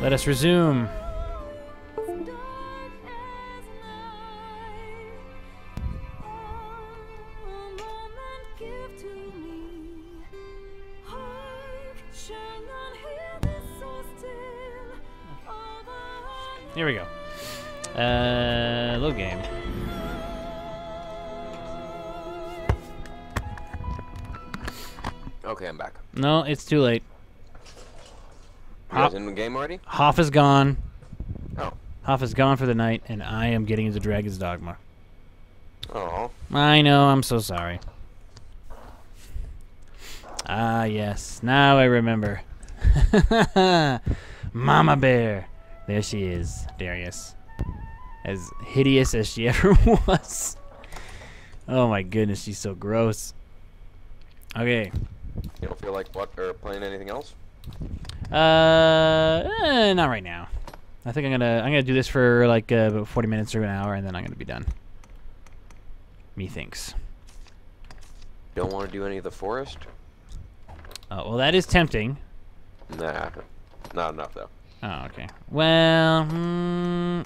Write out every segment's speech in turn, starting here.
Let us resume. Here we go. Uh, little game. Okay, I'm back. No, it's too late. In the game already? Hoff is gone. Oh. Hoff is gone for the night, and I am getting into Dragon's Dogma. Oh. I know, I'm so sorry. Ah, yes. Now I remember. Mama Bear. There she is, Darius. As hideous as she ever was. Oh my goodness, she's so gross. Okay. You don't feel like what or playing anything else? Uh, eh, not right now. I think I'm gonna I'm gonna do this for like uh, about 40 minutes or an hour, and then I'm gonna be done. Methinks. Don't want to do any of the forest? Oh well, that is tempting. Nah, not enough though. Oh, okay. Well, hmm,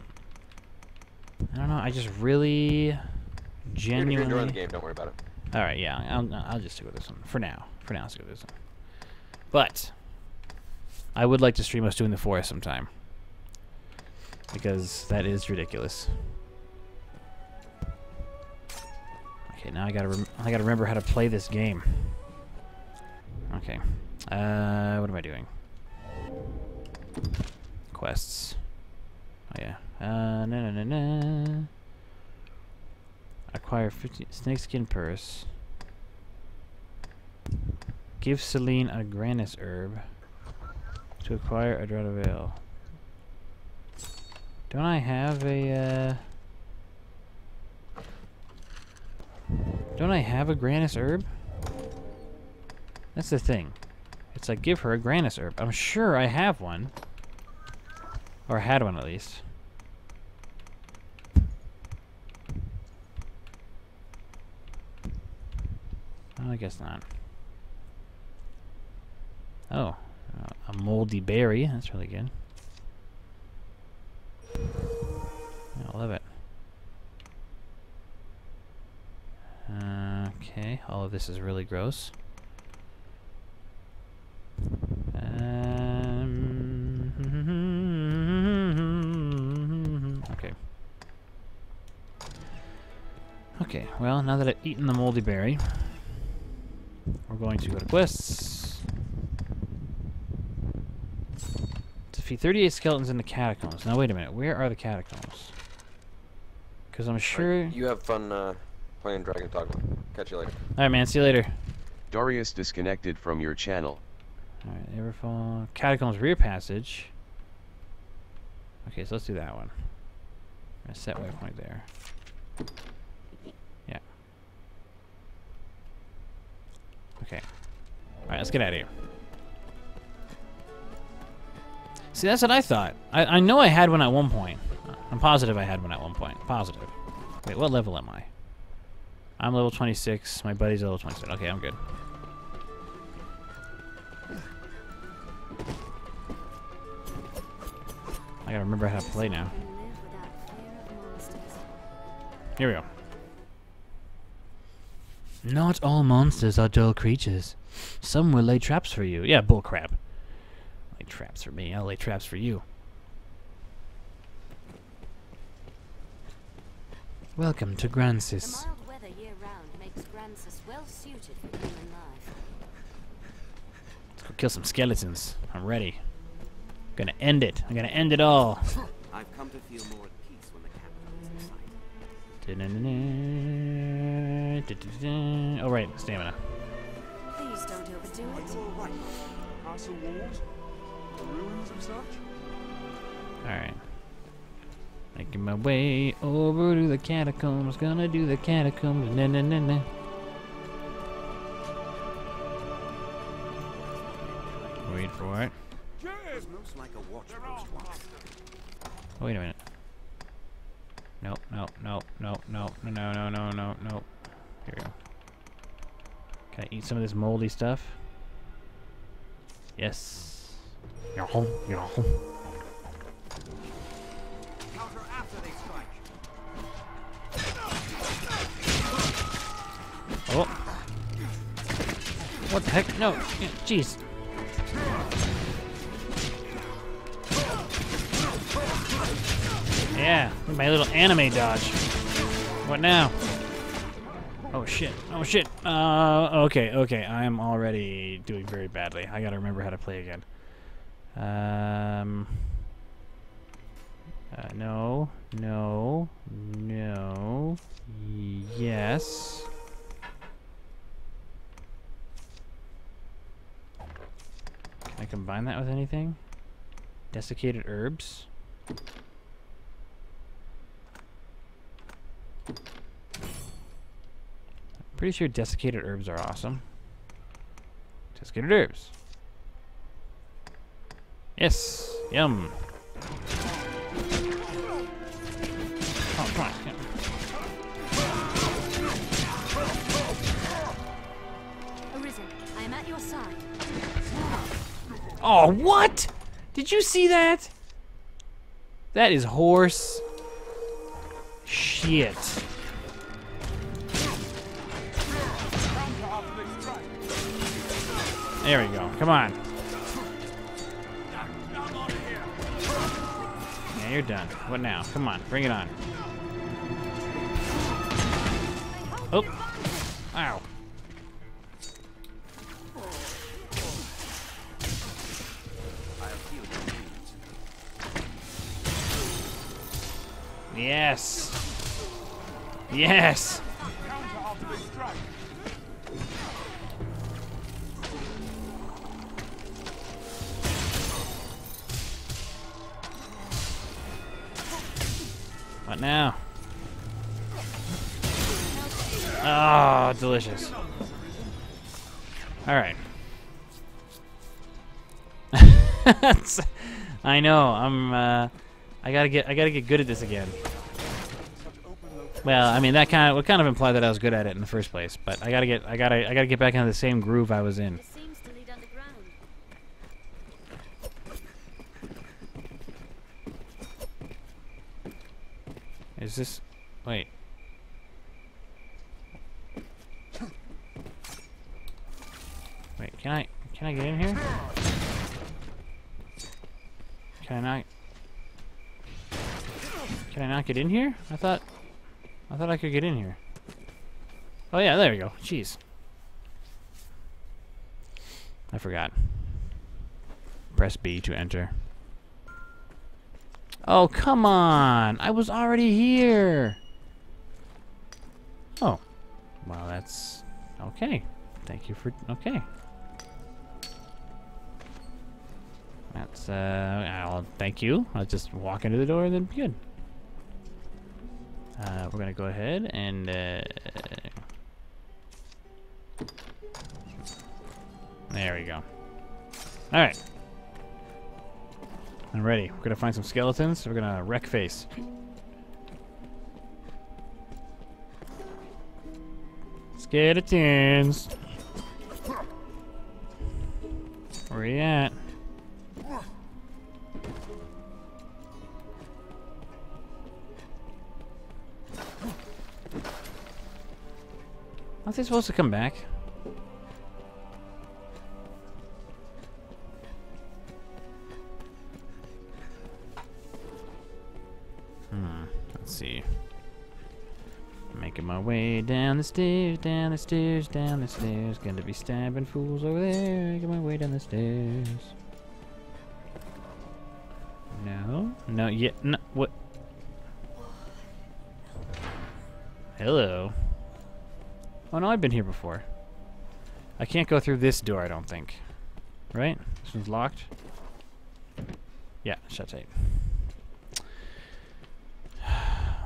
I don't know. I just really, genuinely. you're enjoying the game. Don't worry about it. All right, yeah. I'll I'll just stick with this one for now. For now, I'll stick with this one. But I would like to stream us doing the forest sometime because that is ridiculous. Okay, now I gotta I gotta remember how to play this game. Okay, uh, what am I doing? Quests. Oh yeah. Uh, no no no no. Acquire 50 snakeskin purse. Give Selene a Granus herb to acquire a Dread Veil. Don't I have a, uh... Don't I have a Granus herb? That's the thing. It's like, give her a Granus herb. I'm sure I have one. Or had one, at least. Oh, I guess not. Oh, uh, a moldy berry. That's really good. I love it. Okay, all of this is really gross. Um, okay. Okay, well, now that I've eaten the moldy berry, we're going to go to quests. Defeat 38 skeletons in the catacombs. Now, wait a minute. Where are the catacombs? Because I'm sure... You have fun uh, playing Dragon Dogma. Catch you later. Alright, man. See you later. Darius disconnected from your channel. Alright, Everfall. Catacombs rear passage. Okay, so let's do that one. I'm gonna set waypoint there. Yeah. Okay. Alright, let's get out of here. See, that's what I thought. I, I know I had one at one point. I'm positive I had one at one point. Positive. Wait, what level am I? I'm level 26. My buddy's level 27. Okay, I'm good. I gotta remember how to play now. Here we go. Not all monsters are dull creatures. Some will lay traps for you. Yeah, bullcrap. Lay traps for me. I'll lay traps for you. Welcome to The Gransys. mild weather year-round makes Gransys well suited for human life. Let's go kill some skeletons. I'm ready. I'm Gonna end it. I'm gonna end it all. I've come to feel more at peace when the capital is in sight. Oh, right. Stamina. Please don't overdo it. Right. Castle walls, ruins and such. Alright. Making my way over to the catacombs. Gonna do the catacombs. Na na na na. Wait for it. Smells like a watch post once. Oh, wait a minute. Nope, nope, nope, nope, nope, no, no, no, no, no, nope. Here we go. Can I eat some of this moldy stuff? Yes. Yo, yo. Counter after they strike. Oh. What the heck? No. Jeez. Yeah, my little anime dodge. What now? Oh shit. Oh shit. Uh, okay, okay. I am already doing very badly. I gotta remember how to play again. Um. Uh, no. No. No. Yes. Can I combine that with anything? Desiccated herbs? Pretty sure desiccated herbs are awesome. Desiccated herbs. Yes. Yum. Oh, come on. yeah. Arisen, I am at your side. Oh, what? Did you see that? That is horse shit. Counter after they strike. There we go. Come on. Yeah, you're done. What now? Come on, bring it on. Oh. Ow. Yes. Yes. What now? Oh, delicious. All right. I know. I'm. Uh, I gotta get. I gotta get good at this again. Well, I mean that kind of would kind of imply that I was good at it in the first place. But I gotta get. I gotta. I gotta get back into the same groove I was in. This seems to lead underground. Is this? Wait. Wait. Can I? Can I get in here? Can I not? Can I not get in here? I thought. I thought I could get in here. Oh yeah, there we go. Jeez. I forgot. Press B to enter. Oh, come on. I was already here. Oh. Well, that's okay. Thank you for okay. That's uh I'll thank you. I'll just walk into the door and then be good. Uh, we're gonna go ahead and uh, there we go. All ready. We're gonna find some skeletons. We're gonna wreck face. Skeletons. Where are you at? Aren't they supposed to come back? My way down the stairs, down the stairs, down the stairs. Gonna be stabbing fools over there. Making my way down the stairs. No, no, yeah, no. What? Hello. Oh no, I've been here before. I can't go through this door. I don't think. Right? This one's locked. Yeah, shut tight.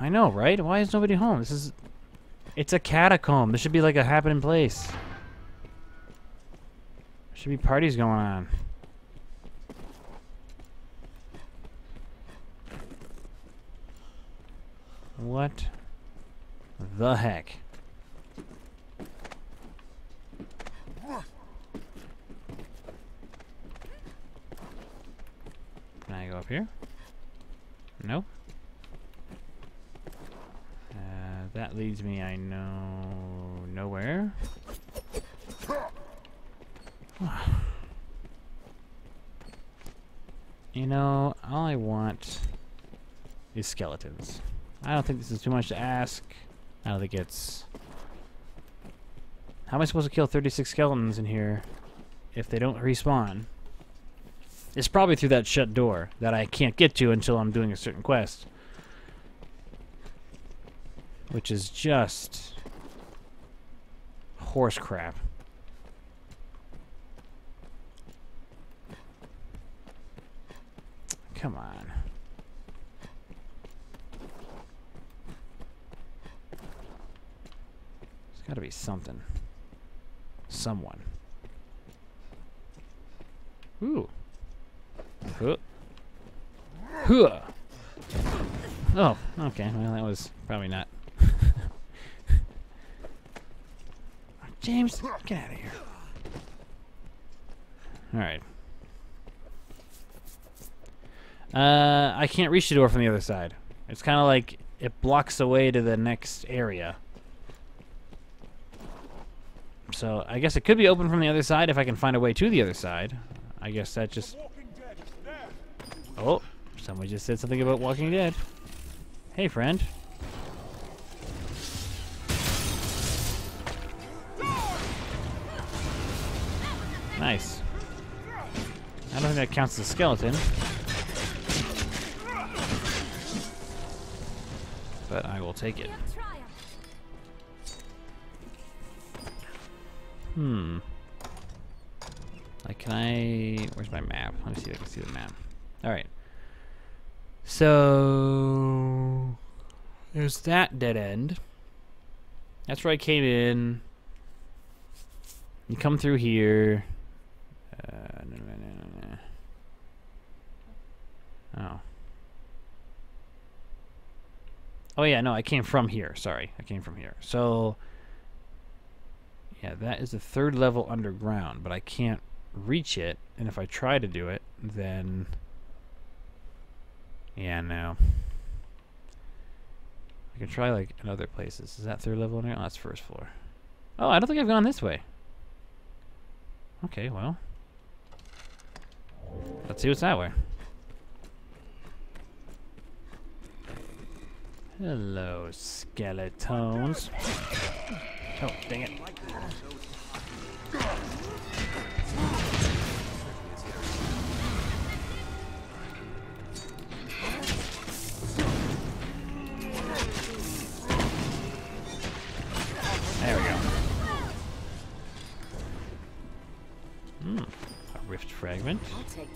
I know, right? Why is nobody home? This is... It's a catacomb. This should be like a happening place. There should be parties going on. What the heck? Can I go up here? No. Uh, that leads me, I know, nowhere. you know, all I want is skeletons. I don't think this is too much to ask. I don't think it's... How am I supposed to kill 36 skeletons in here if they don't respawn? It's probably through that shut door that I can't get to until I'm doing a certain quest. Which is just horse crap. Come on. There's got to be something. Someone. Ooh. Huh. Huh. Oh, okay. Well, that was probably not. James, get out of here. All right. Uh, I can't reach the door from the other side. It's kind of like it blocks the way to the next area. So I guess it could be open from the other side if I can find a way to the other side. I guess that just... Oh, someone just said something about Walking Dead. Hey, friend. Nice. I don't think that counts as a skeleton. But I will take it. Hmm. Like, can I... Where's my map? Let me see if I can see the map. Alright. So... There's that dead end. That's where I came in. You come through here. Uh, no, no, no. Oh. Oh yeah, no, I came from here. Sorry, I came from here. So, yeah, that is the third level underground, but I can't reach it. And if I try to do it, then yeah, no. I can try like in other places. Is that third level underground? Oh, that's first floor. Oh, I don't think I've gone this way. Okay, well. Let's see what's that way. Hello, skeletons. Oh, dang it.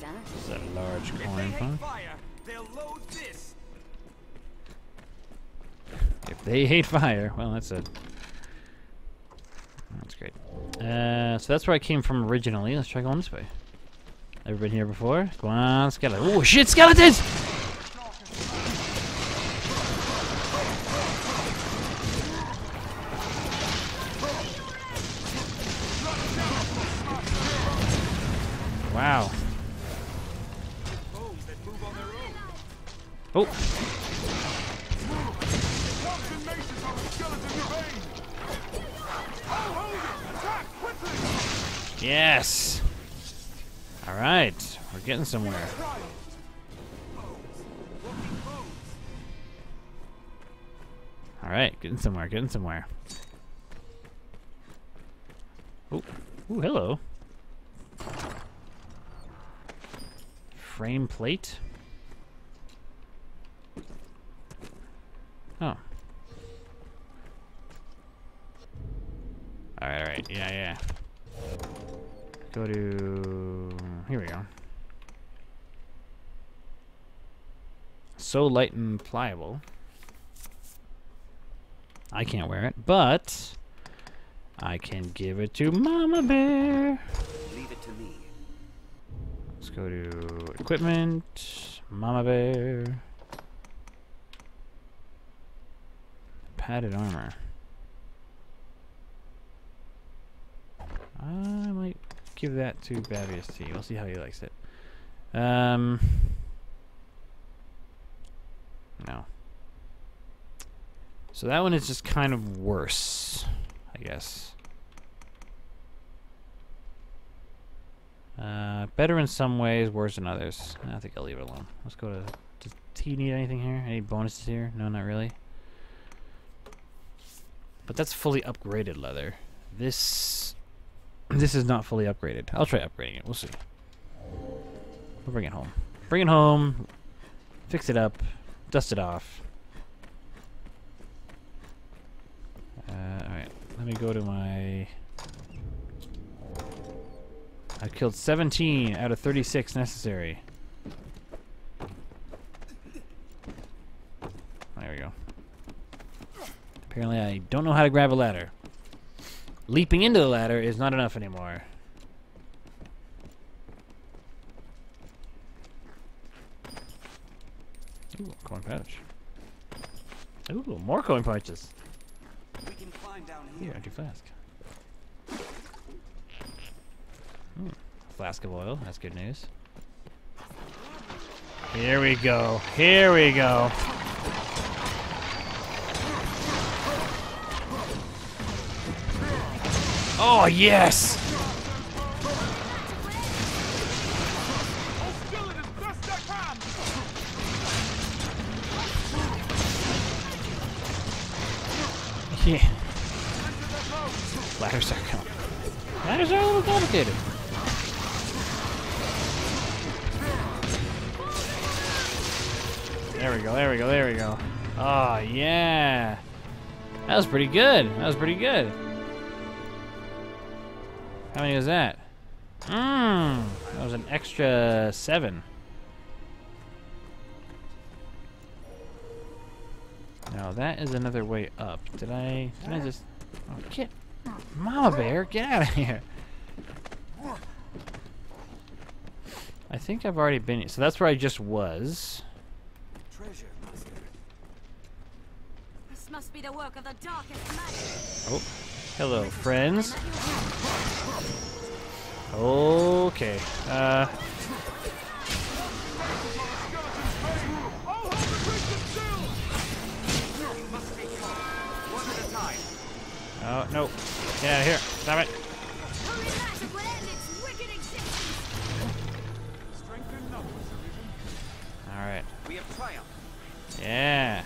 Is that a large If they coin hate fund? fire, they'll load this. If they hate fire, well, that's a. That's great. Uh, so that's where I came from originally. Let's try going this way. Ever been here before? Go on, skeleton. Oh shit, skeletons! Somewhere. Try it. Bones. Walking bones. All right, getting somewhere, getting somewhere. Oh, ooh, hello. Frame plate. Oh. All right, all right, yeah, yeah. Go to here we go. So light and pliable. I can't wear it, but I can give it to Mama Bear. Leave it to me. Let's go to equipment, Mama Bear, padded armor. I might give that to Babius T. We'll see how he likes it. Um, No. So that one is just kind of worse, I guess. Uh, better in some ways, worse in others. I think I'll leave it alone. Let's go to. Does T need anything here? Any bonuses here? No, not really. But that's fully upgraded leather. This. This is not fully upgraded. I'll try upgrading it. We'll see. We'll bring it home. Bring it home. Fix it up. Dust it off. Uh, Alright. Let me go to my. I've killed 17 out of 36 necessary. There we go. Apparently I don't know how to grab a ladder. Leaping into the ladder is not enough anymore. Ooh, coin pouch. Ooh, more coin pouches. We can climb down Here, here. empty flask. Hmm, Flask of oil, that's good news. Here we go. Here we go. Oh, yes! Yeah. Ladders are coming. Ladders are a little complicated. There we go, there we go, there we go. Oh, yeah. That was pretty good. That was pretty good. How many was that? Mmm. That was an extra seven. Now that is another way up. Did I? Did I just? Oh, get, Mama Bear, get out of here! I think I've already been. here. So that's where I just was. Treasure, master. This must be the work of the darkest magic. Oh, hello, friends. Okay. Uh, oh no, get out of here! Stop it! Holy magic will end its wicked existence. Strength in numbers, Division. All right. We have triumphed. Yeah.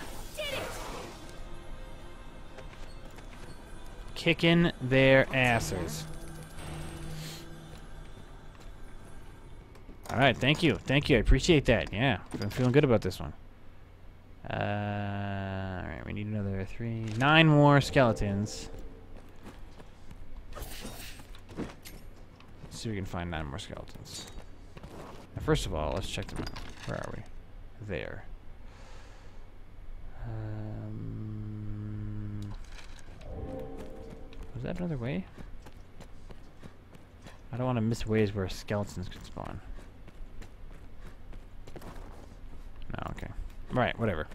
Kicking their asses. All right, thank you, thank you. I appreciate that. Yeah, I'm feeling good about this one. Uh, all right, we need another three, nine more skeletons. See if we can find nine more skeletons. Now, first of all, let's check them out. Where are we? There. Um, was that another way? I don't want to miss ways where skeletons can spawn. No, okay. Right, whatever.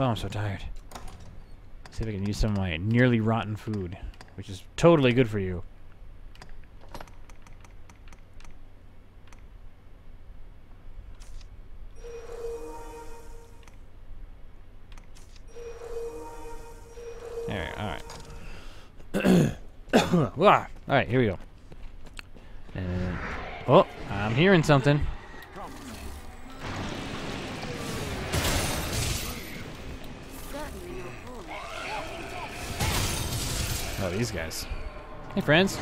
Oh, I'm so tired. See if I can use some of my nearly rotten food, which is totally good for you. Alright. alright, here we go. And, oh, I'm hearing something. Oh, these guys. Hey, friends.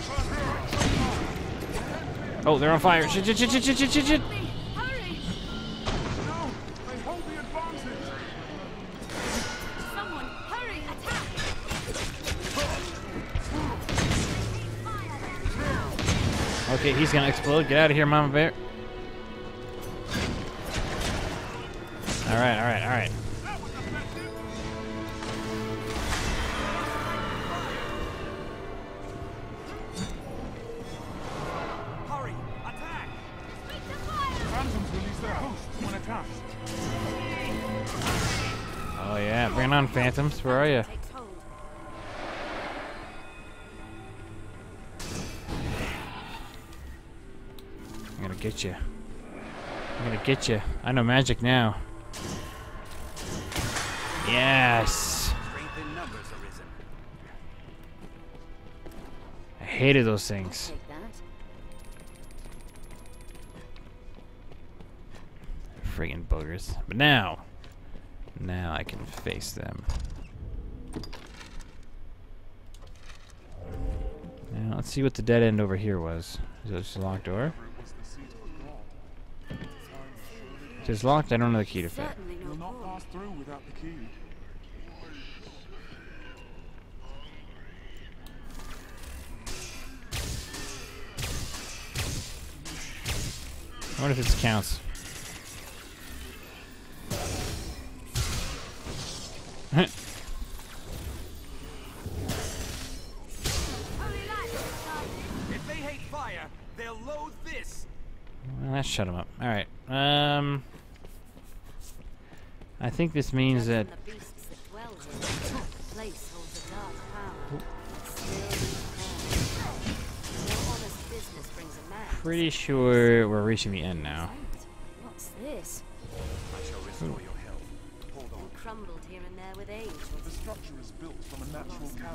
Oh, they're on fire. Shit, shit, shit, shit, shit, shit, shit, shit. Okay, he's gonna explode. Get out of here, Mama Bear. Alright, alright, alright. Phantoms, where are you? I'm gonna get you. I'm gonna get you. I know magic now. Yes! I hated those things. Friggin' boogers. But now, now I can face them. Now let's see what the dead end over here was. Is this a locked door? It was the seat of a god. If it's locked, I don't know the key to fit. Certainly You'll not pass through without the key. I wonder if this counts. Fire, they'll loathe this. Well, that shut him up. All right. Um, I think this means that Judging the beasts that dwell here, the place holds a dark power. Still needs prayer. No honest business brings a man. pretty sure we're reaching the end now. What's this? I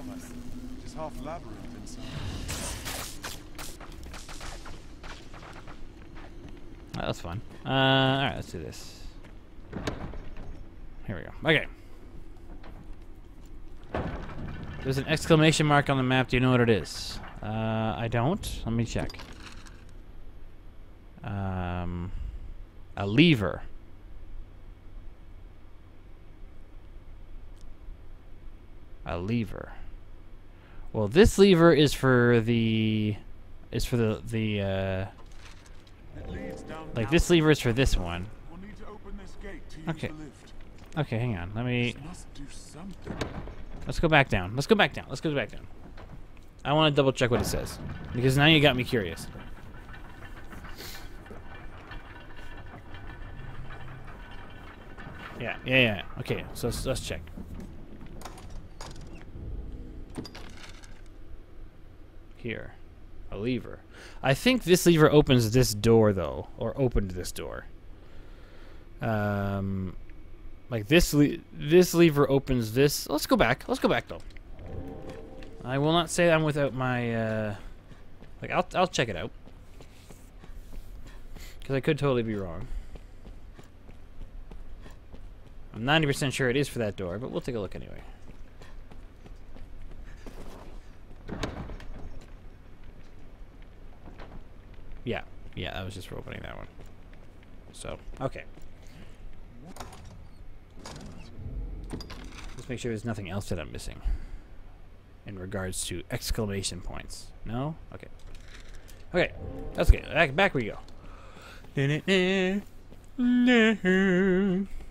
natural. It is half labyrinth inside. Oh, that's fun. Uh, all right, let's do this. Here we go. Okay. There's an exclamation mark on the map. Do you know what it is? Uh, I don't. Let me check. Um, a lever. A lever. Well, this lever is for the is for the the uh, like this lever is for this one. Okay. Okay, hang on. Let me let's go back down. Let's go back down. Let's go back down. I want to double check what it says because now you got me curious. Yeah, yeah, yeah. Okay, so let's, let's check. Here, a lever. I think this lever opens this door though, or opened this door. Um, like this le- this lever opens this. Let's go back. Let's go back though. I will not say I'm without my uh like I'll I'll check it out. Cuz I could totally be wrong. I'm 90% sure it is for that door, but we'll take a look anyway. Yeah. Yeah, that was just for opening that one. So, okay. Let's make sure there's nothing else that I'm missing in regards to exclamation points. No? Okay. Okay, that's okay. Back, back we go.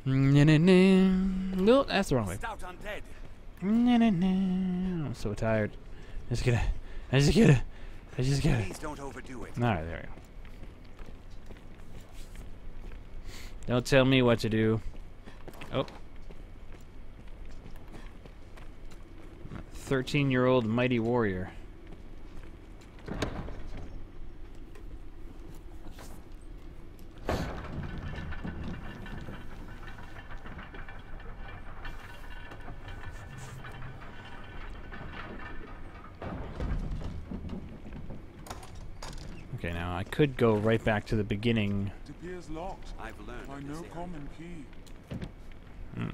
No, that's the wrong way. I'm so tired. I just gotta. I just gotta. I just gotta. Please don't overdo it. Alright, there we go. Don't tell me what to do. Oh. 13 year old mighty warrior. Okay, now I could go right back to the beginning. It appears locked I've learned by of no this area. common key. Hmm.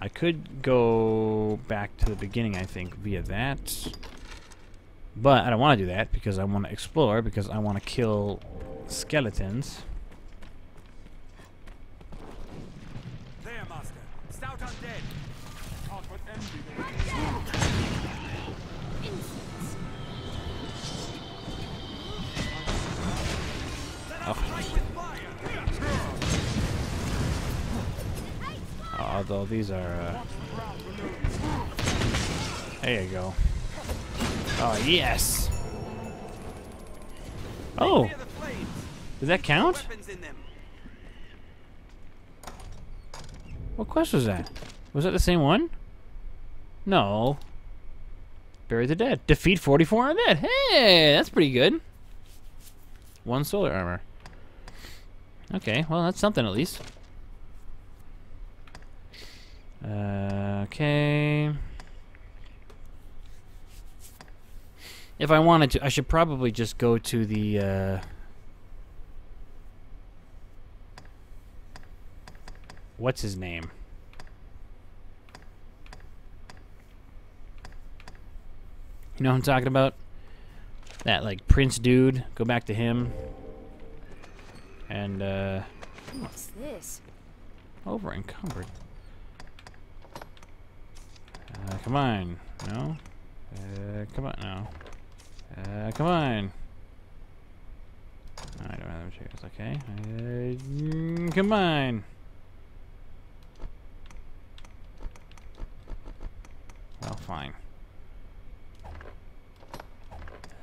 I could go back to the beginning, I think, via that. But I don't want to do that because I want to explore, because I want to kill skeletons. Although these are, uh, there you go. Oh yes. Oh, does that count? What quest was that? Was that the same one? No. Bury the dead. Defeat 44 undead. Hey, that's pretty good. One solar armor. Okay, well, that's something at least. Uh, okay. If I wanted to, I should probably just go to the, uh... What's his name? You know what I'm talking about? That, like, Prince dude. Go back to him. And, uh... What's this? Over encumbered. Uh, come on. No? Uh, come on, no. Uh, come on. I don't have chairs, okay. Uh, mm, come on. Well, fine.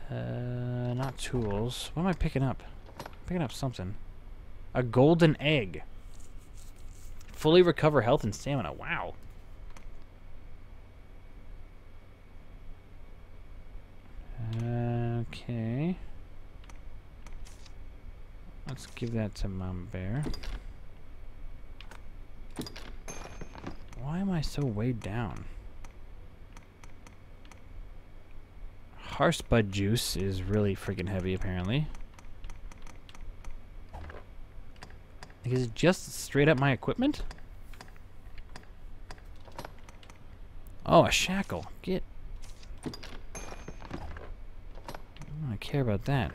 Uh, not tools. What am I picking up? I'm picking up something. A golden egg. Fully recover health and stamina. Wow. Okay. Let's give that to Mom Bear. Why am I so weighed down? Harspud juice is really freaking heavy, apparently. Is it just straight up my equipment? Oh, a shackle. Get. I don't care about that.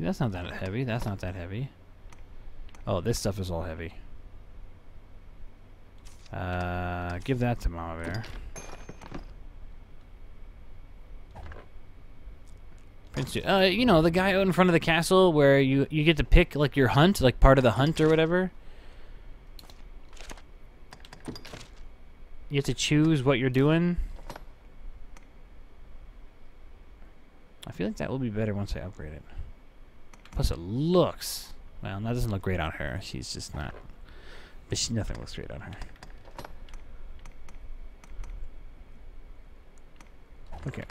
That's not that heavy. That's not that heavy. Oh, this stuff is all heavy. Uh, give that to Mama Bear. Prince, uh, you know the guy out in front of the castle where you you get to pick like your hunt, like part of the hunt or whatever. You have to choose what you're doing. I feel like that will be better once I upgrade it. Plus, it looks well. That doesn't look great on her. She's just not. But she, nothing looks great on her. Okay.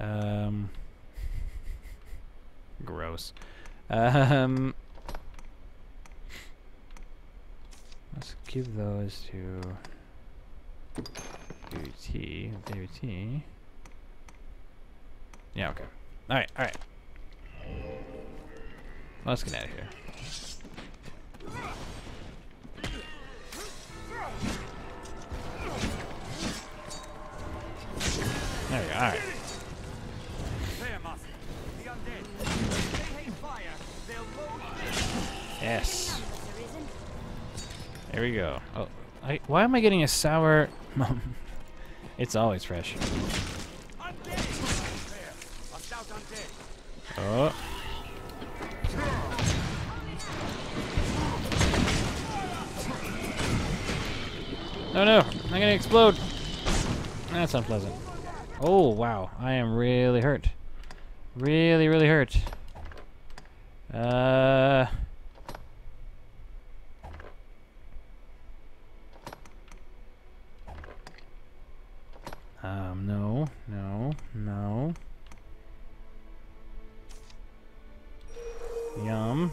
Um. Gross. Um. Let's give those to DVT. DVT. Yeah, okay. Alright, alright. Let's get out of here. There we go, alright. Yes. There we go. Oh, I, why am I getting a sour? it's always fresh. undead. There. A stout undead. Oh. Oh no, I'm gonna explode. That's unpleasant. Oh wow, I am really hurt. Really, really hurt. Uh. Um, no, no, no. Yum.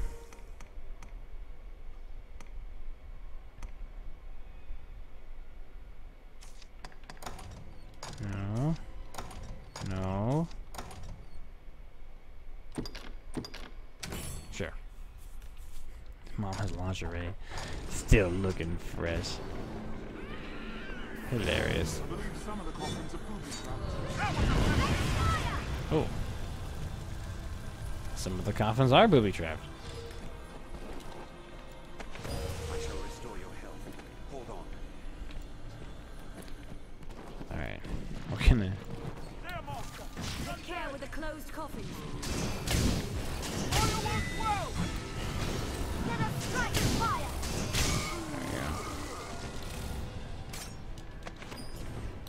No. No. Sure. Mom has lingerie. Still looking fresh. Hilarious. I Some of the coffins are booby trapped. I shall restore your health. Hold on. Alright. What can I. There, care with the closed coffins. All your work well. Let us strike fire.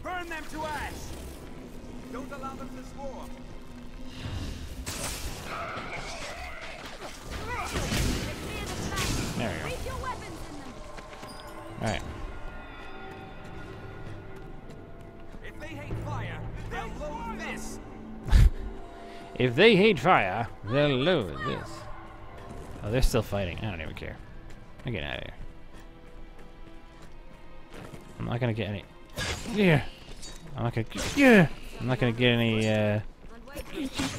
Burn them to ash. Don't allow them to swarm. Clear the flanks. There we go. Leave your weapons in them. Alright. If they hate fire, they'll load this. If they hate fire, they'll loathe this. Oh, they're still fighting. I don't even care. I'm getting out of here. I'm not gonna get any. Yeah. I'm not gonna. Yeah. I'm not gonna get any. Uh,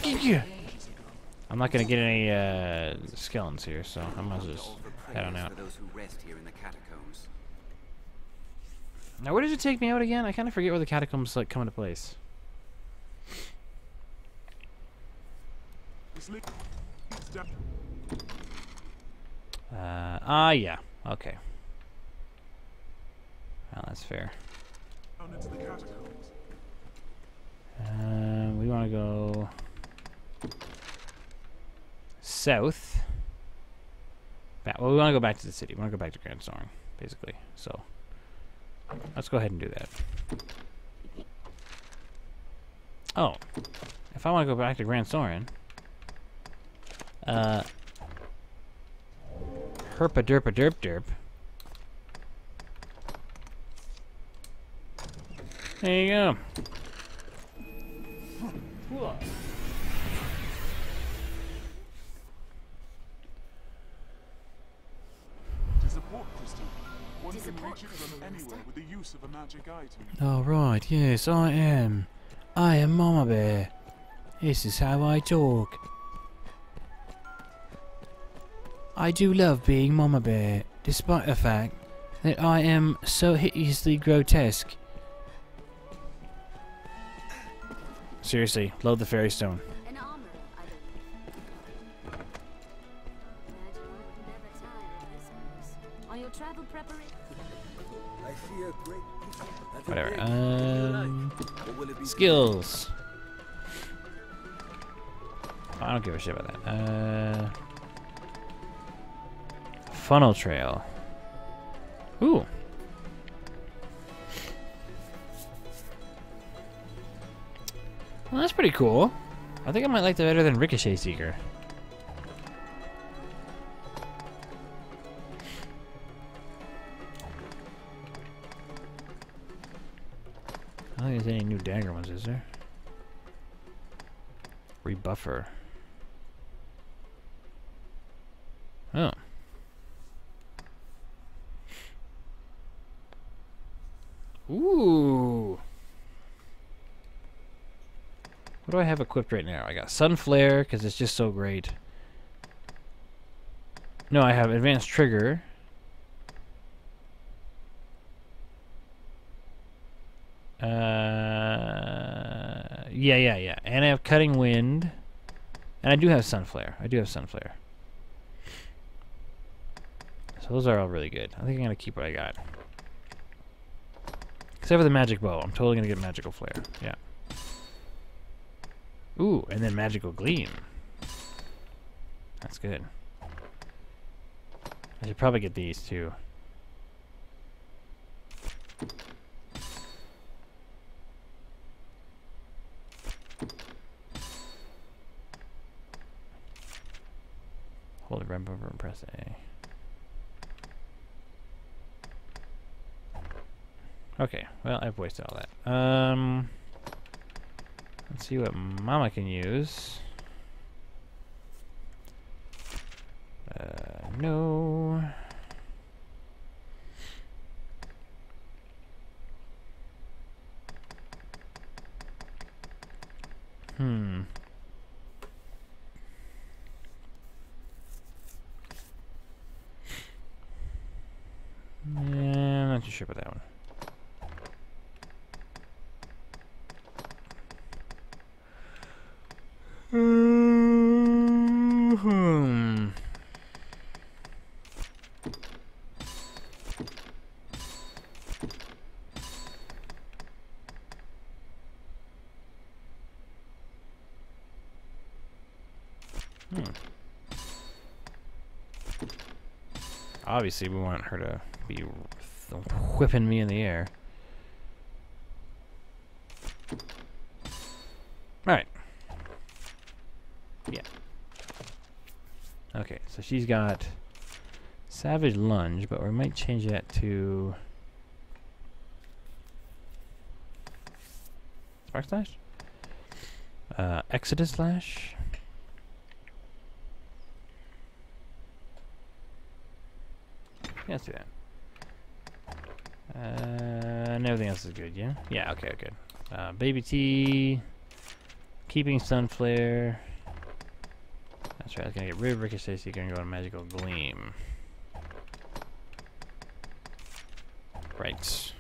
yeah. I'm not gonna get any uh, skeletons here, so I might well just head on out. For those who rest here in the catacombs. Now, where did it take me out again? I kind of forget where the catacombs like come into place. Uh, ah, yeah. Okay. Well, that's fair. Uh, we want to go south. Back, well, we want to go back to the city. We want to go back to Gran Soren, basically. So let's go ahead and do that. Oh, if I want to go back to Gran Soren, uh, herpa derpa derp derp. There you go. It is a port crystal. One It is a can port reach it crystal, from anywhere with the use of a magic item. Oh, right, yes, I am. I am Mama Bear. This is how I talk. I do love being Mama Bear, despite the fact that I am so hideously grotesque. Seriously, load the fairy stone. Whatever. end of your Um, life. Or will it be skills. I don't give a shit about that. Uh, funnel trail. Ooh. Well, that's pretty cool. I think I might like that better than Ricochet Seeker. Think there's any new dagger ones, is there? Rebuffer. Oh. Ooh. What do I have equipped right now? I got Sun Flare because it's just so great. No, I have Advanced Trigger. Uh, yeah, yeah, yeah. And I have Cutting Wind. And I do have Sun Flare. I do have Sun Flare. So those are all really good. I think I'm going to keep what I got. Except for the Magic Bow. I'm totally going to get Magical Flare. Yeah. Ooh, and then Magical Gleam. That's good. I should probably get these too. Hold the right bumper and press A. Okay, well, I've wasted all that. Um, let's see what Mama can use. Uh, no. Hmm. Yeah, I'm not too sure about that one. Hmm. Hmm. Obviously, we want her to be whipping me in the air. Alright. Yeah. Okay, so she's got Savage Lunge, but we might change that to Spark Slash? Uh, Exodus Slash. Yeah, let's do that. Uh, and everything else is good, yeah? Yeah, okay, good. Uh, Baby T. Keeping Sunflare. That's right, I was gonna get rid of Ricochet, so you're gonna go to Magical Gleam. Right.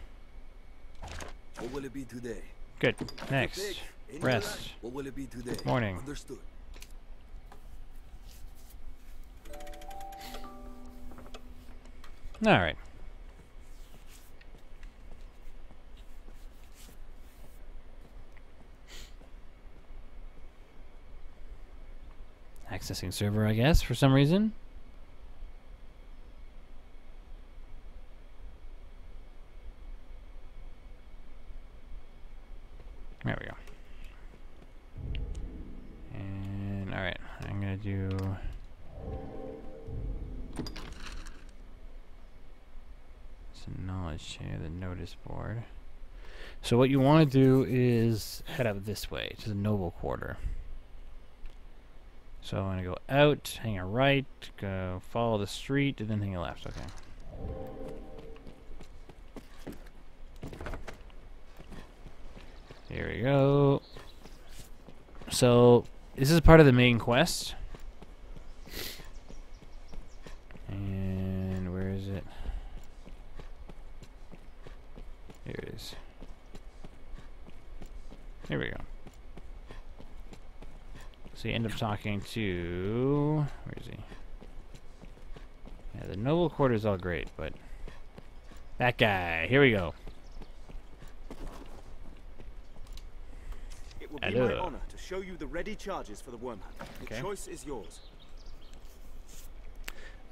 What will it be today? Good. Next. Rest. What will it be today? Morning. Understood. Alright. Accessing server, I guess, for some reason. There we go. And, alright, I'm gonna do... Here, the notice board. So what you want to do is head up this way to the noble quarter. So I'm going to go out, hang a right, go follow the street, and then hang a left. Okay. Here we go. So this is part of the main quest. And where is it? Here it is. Here we go. So you end up talking to where is he? Yeah, the noble quarter is all great, but that guy. Here we go. It will be my honor to show you the ready charges for the worm hunt. The choice is yours.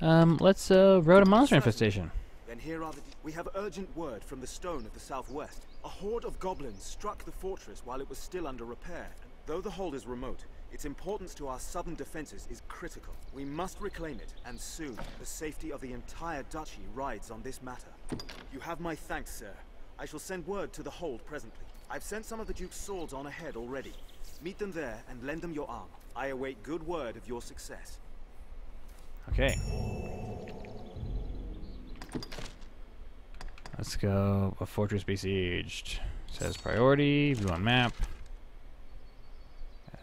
Um, let's uh, road a monster infestation. Then here are the. We have urgent word from the stone of the southwest. A horde of goblins struck the fortress while it was still under repair. Though the hold is remote, its importance to our southern defenses is critical. We must reclaim it, and soon. The safety of the entire duchy rides on this matter. You have my thanks, sir. I shall send word to the hold presently. I've sent some of the Duke's swords on ahead already. Meet them there and lend them your arm. I await good word of your success. Okay. Let's go. A fortress besieged. Says priority. View on map.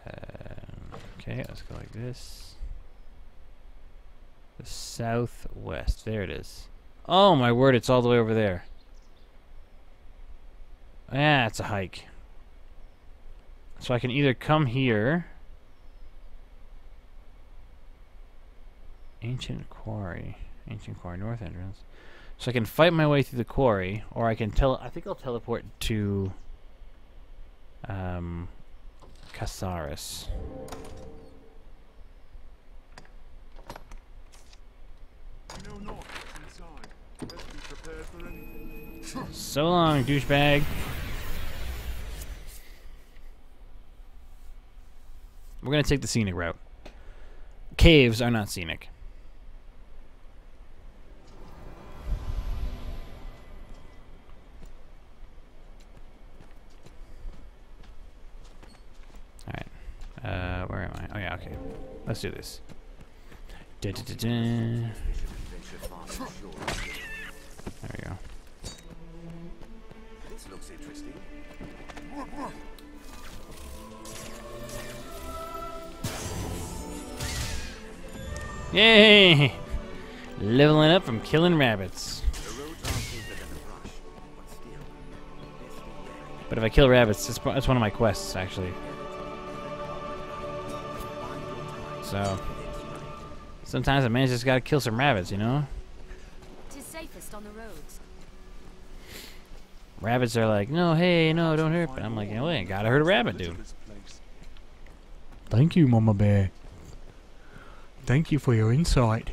Um, okay, let's go like this. The southwest. There it is. Oh my word! It's all the way over there. Yeah, it's a hike. So I can either come here. Ancient quarry. Ancient quarry north entrance. So I can fight my way through the quarry, or I can tell. I think I'll teleport to um, Cassardis. You know not what's inside. Best be prepared for anything. So long, douchebag. We're gonna take the scenic route. Caves are not scenic. Alright. Uh, where am I? Oh, yeah, okay. Let's do this. There we go. This looks interesting. Yay! Leveling up from killing rabbits. The roads are safer than the brush, but still, this will But if I kill rabbits, that's, that's one of my quests, actually. So, sometimes a man's just gotta kill some rabbits, you know? Tis on the roads. Rabbits are like, no, hey, no, don't hurt. But I'm like, well, I ain't gotta hurt a rabbit, dude. Thank you, Mama Bear. Thank you for your insight.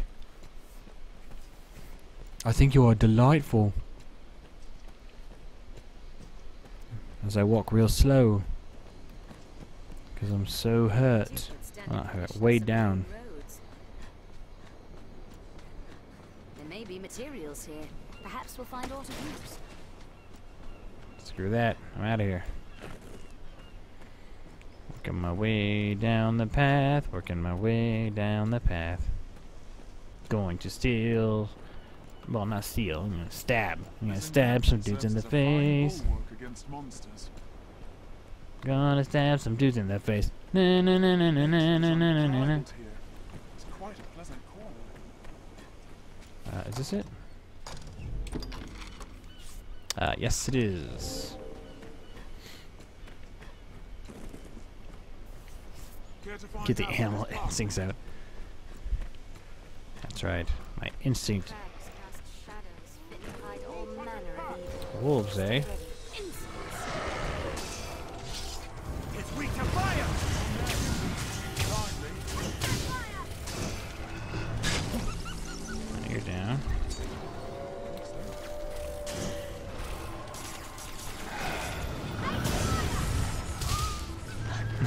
I think you are delightful. As I walk real slow. Because I'm so hurt. Duke would stand Not hurt, chance weighed of down. roads. There may be materials here. Perhaps we'll find aught of use. Screw that. I'm out of here. Working my way down the path, working my way down the path. Going to steal. Well, not steal, I'm gonna stab. I'm gonna stab some dudes in the face. against monsters. Gonna stab some dudes in the face. Na na na na na na na na na na. Wild here. It's quite a pleasant corner. Uh, is this it? Uh, yes, it is. Care to find Get the animal instincts out. That's right. My instinct. Wolves, cast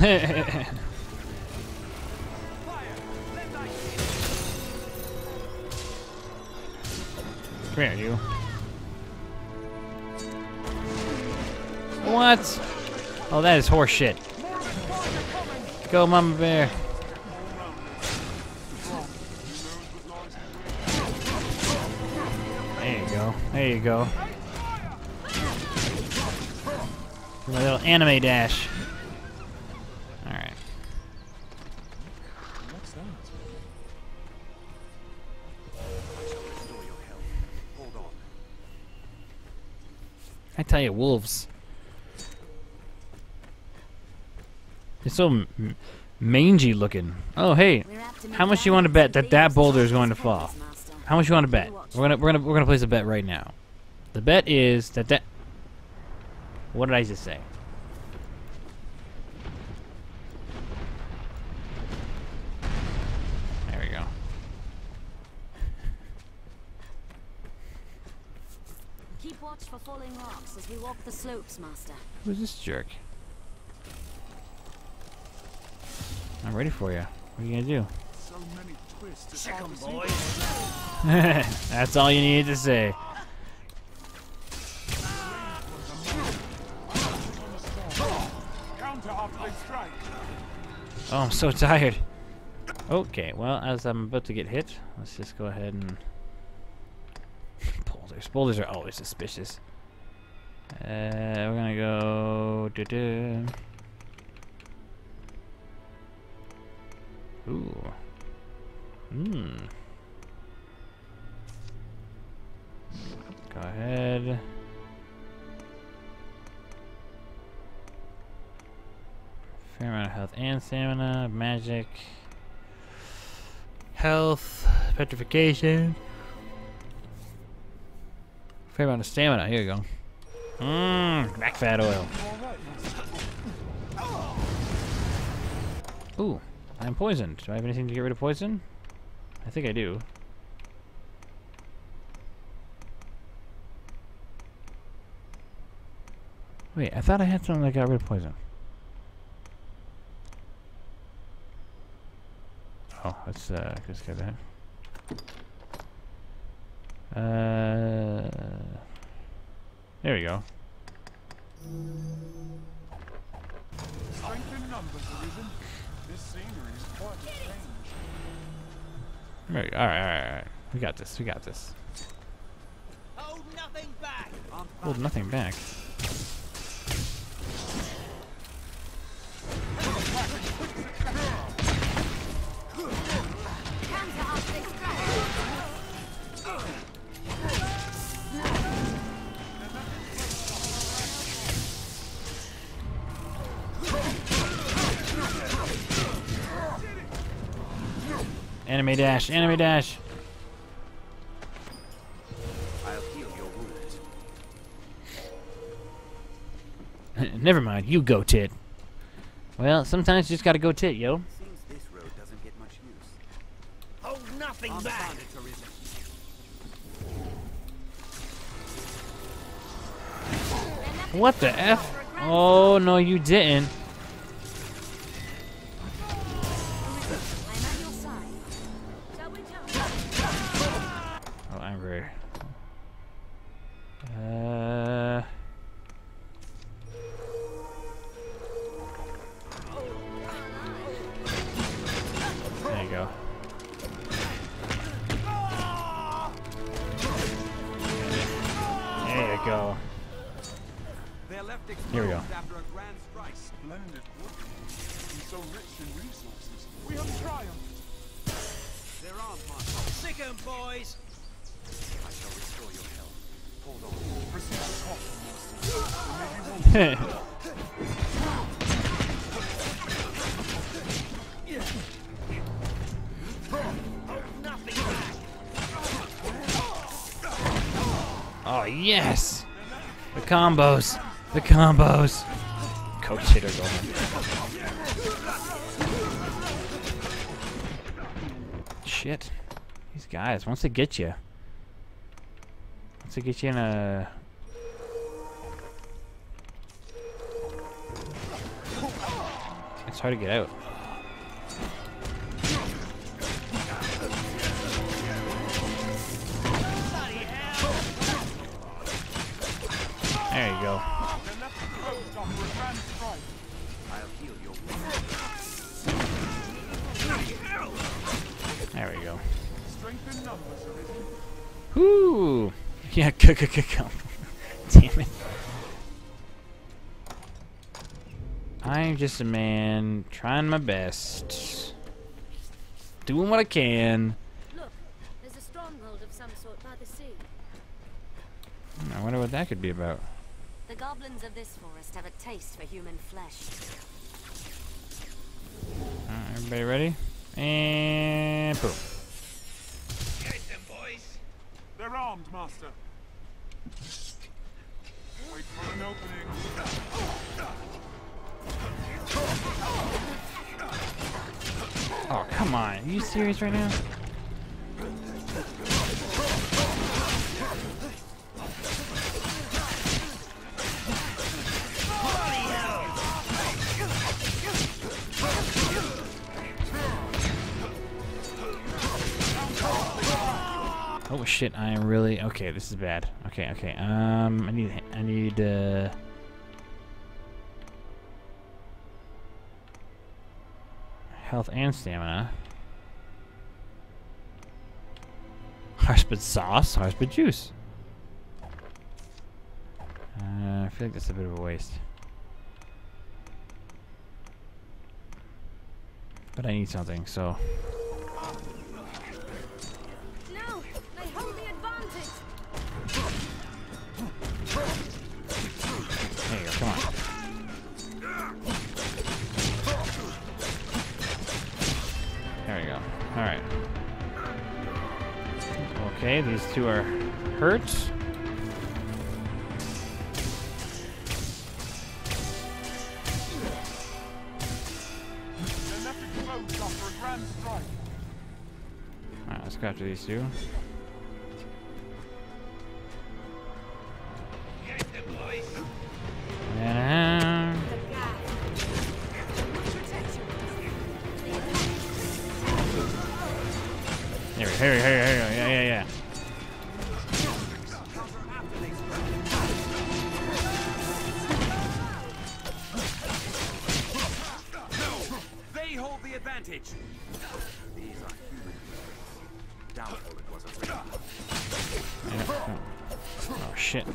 Come here, you. What? Oh, that is horse shit. Go, Mama Bear. There you go. There you go. My little anime dash. Tell you, wolves. They're so mangy looking. Oh, hey. We're apt to How much you want to bet that that boulder is going to fall? How much you want to bet? We're gonna we're gonna we're gonna place a bet right now. The bet is that that. What did I just say? There we go. Keep watch for falling rocks as we walk the slopes, Master. Who's this jerk? I'm ready for you. What are you gonna do? So many twists. It's hard to see. That's all you needed to say. Counter after they strike. Oh, I'm so tired. Okay, well, as I'm about to get hit, let's just go ahead and... Boulders. Boulders are always suspicious. Uh, we're gonna go... doo -doo. Ooh. Hmm. Go ahead. Fair amount of health and stamina, magic, health, petrification. Fair amount of stamina. Here you go. Mmm, back fat oil. Ooh, I'm poisoned. Do I have anything to get rid of poison? I think I do. Wait, I thought I had something that got rid of poison. Oh, let's uh, just get that. Uh, there we go. Alright, alright, alright. We got this, we got this. Hold nothing back. Anime dash. Anime dash. I'll heal your wounds. Never mind. You go tit. Well, sometimes you just gotta go tit, yo. Seems this road doesn't get much use. Hold nothing back! What the f? Oh no, you didn't. Combos. Coach hitter going. Shit. These guys, once they get you. Once they get you in a It's hard to get out. There we go. Strength in numbers, Arisen. Whoo! Yeah, go, go, go, go. Damn it. I'm just a man trying my best. Doing what I can. Look, there's a stronghold of some sort by the sea. I wonder what that could be about. The goblins of this forest have a taste for human flesh. Alright, everybody ready? And boom. They're armed, master. Wait for an opening. Oh, come on. Are you serious right now? Oh shit, I am really okay, this is bad. Okay, okay. Um I need I need uh health and stamina. Harspud sauce, Harspud juice. Uh, I feel like that's a bit of a waste. But I need something, so come on. There we go. Alright. Okay, these two are hurt. Alright, let's go after these two. Shit.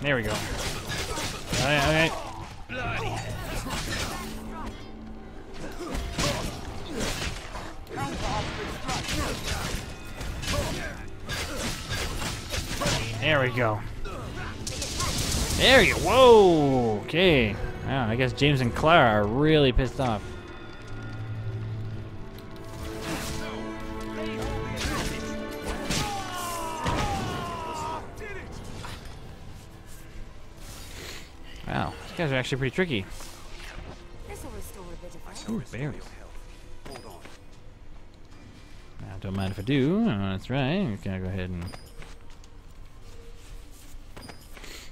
There we go. Okay, okay. There we go. There you Whoa! Okay. I guess James and Clara are really pissed off. Guys are actually pretty tricky. Ooh, on. Now, don't mind if I do. Oh, that's right. We gotta go ahead and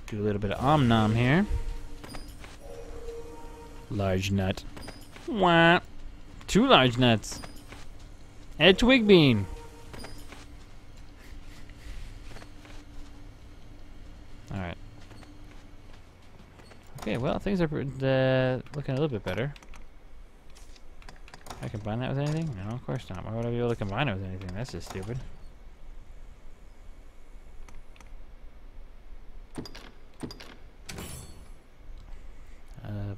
do a little bit of om nom here. Large nut. Wah. Two large nuts. A twig bean. Well, things are uh, looking a little bit better. Can I combine that with anything? No, of course not. Why would I be able to combine it with anything? That's just stupid. Uh,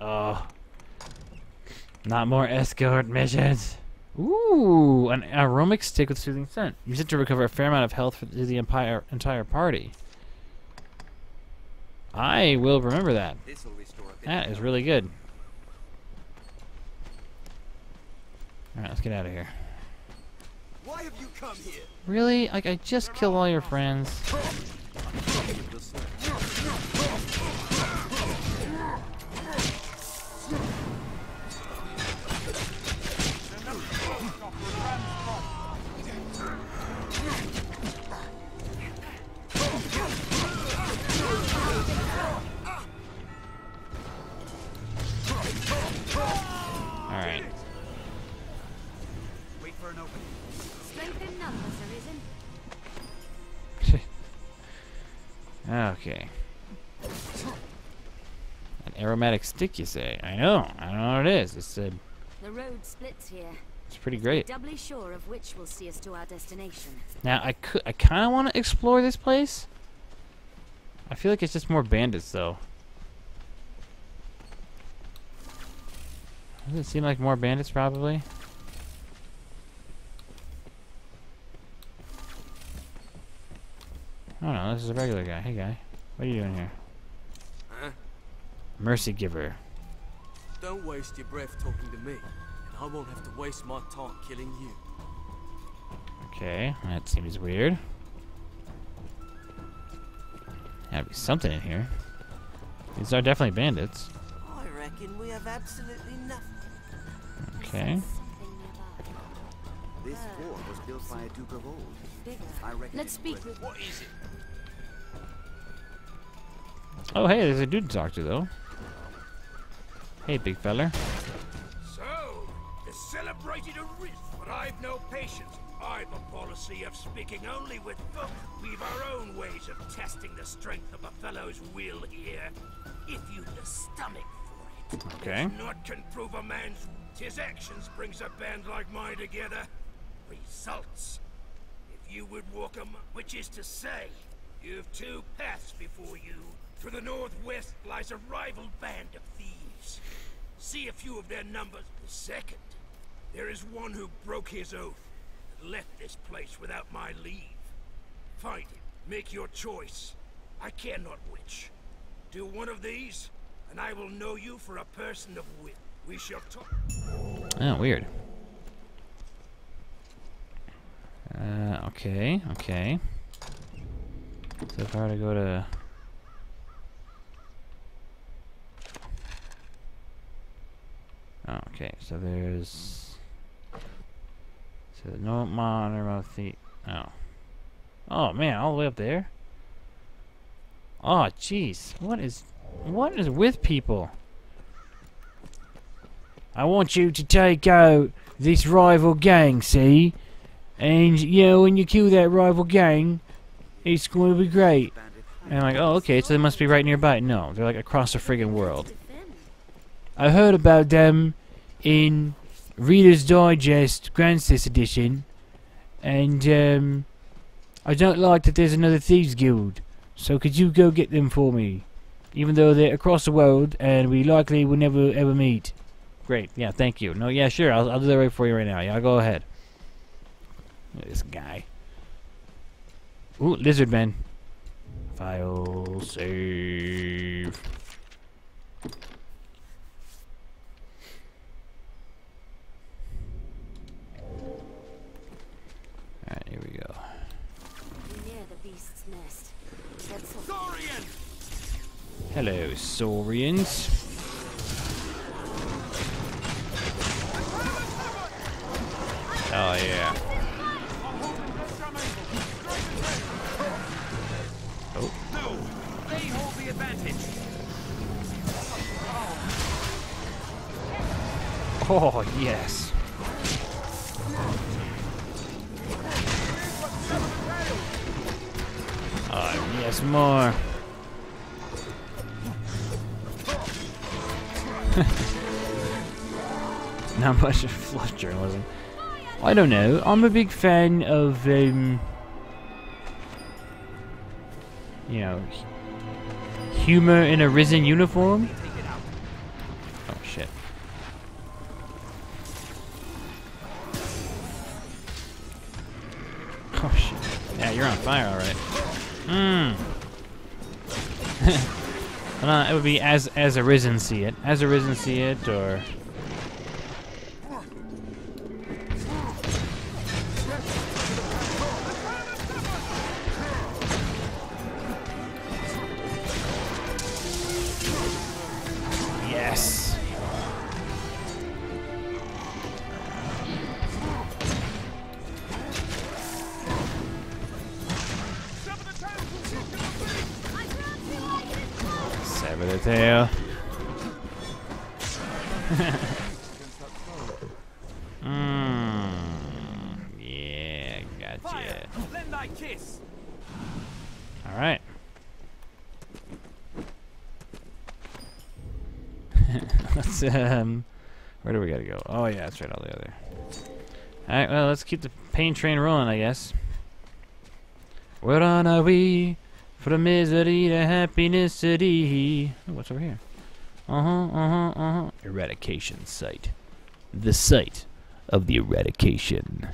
oh. Not more escort missions. Ooh, an aromatic stick with soothing scent. Use it to recover a fair amount of health for the entire entire party. I will remember that. This'll restore a bit That is really good. Alright, let's get out of here. Why have you come here? Really? Like, I just killed all your friends. Okay. An aromatic stick, you say? I know. I don't know what it is. It's, uh, The road splits here. it's pretty great. Doubly sure of which will see us to our destination. Now, I could, I kind of want to explore this place. I feel like it's just more bandits, though. Does it seem like more bandits, probably? Oh no, this is a regular guy. Hey, guy. What are you doing here? Huh? Mercy giver. Don't waste your breath talking to me, and I won't have to waste my time killing you. Okay, that seems weird. Gotta be something in here. These are definitely bandits. I reckon we have absolutely nothing. Okay. This fort was built by a Duke of Old. I reckon Let's speak with What is it? Oh, hey, there's a dude to talk to, though. Hey, big feller. So, the celebrated arisen, but I've no patience. I've a policy of speaking only with folk. We've our own ways of testing the strength of a fellow's will here. If you've the stomach for it. Okay. Not can prove a man's his actions brings a band like mine together. Results. If you would walk a which is to say, you've two paths before you. To the northwest lies a rival band of thieves. See a few of their numbers. The second, there is one who broke his oath and left this place without my leave. Find him. Make your choice. I care not which. Do one of these, and I will know you for a person of wit. We shall talk. Oh, weird. Uh, okay, okay. So if I were to go to... okay, so there's... So no monitor of the... Oh. Oh, man, all the way up there? Oh, jeez. What is... What is with people? I want you to take out this rival gang, see? And, you know, when you kill that rival gang, it's going to be great. And I'm like, oh, okay, so they must be right nearby. No, they're like across the friggin' world. I heard about them in Reader's Digest Gransys Edition, and, um, I don't like that there's another Thieves Guild. So could you go get them for me? Even though they're across the world, and we likely will never ever meet. Great. Yeah, thank you. No, yeah, sure. I'll, I'll do that right for you right now. Yeah, go ahead. Look at this guy. Ooh, lizard man. File save. Alright, here we go. Be near the beast's nest. That's all. Saurian! Hello, Saurians. Oh yeah. No! They hold the advantage! Oh yes. Yes, more. Not much of fluff journalism. I don't know. I'm a big fan of, um, you know, humor in a risen uniform. Oh shit. Oh shit. Yeah, you're on fire, alright. Mmm. uh, it would be as as arisen see it, as arisen see it, or All right, well let's keep the pain train rolling, I guess. We're on our way from misery to happiness city. Oh, what's over here? Uh huh, uh huh, uh huh. Eradication site. The site of the eradication.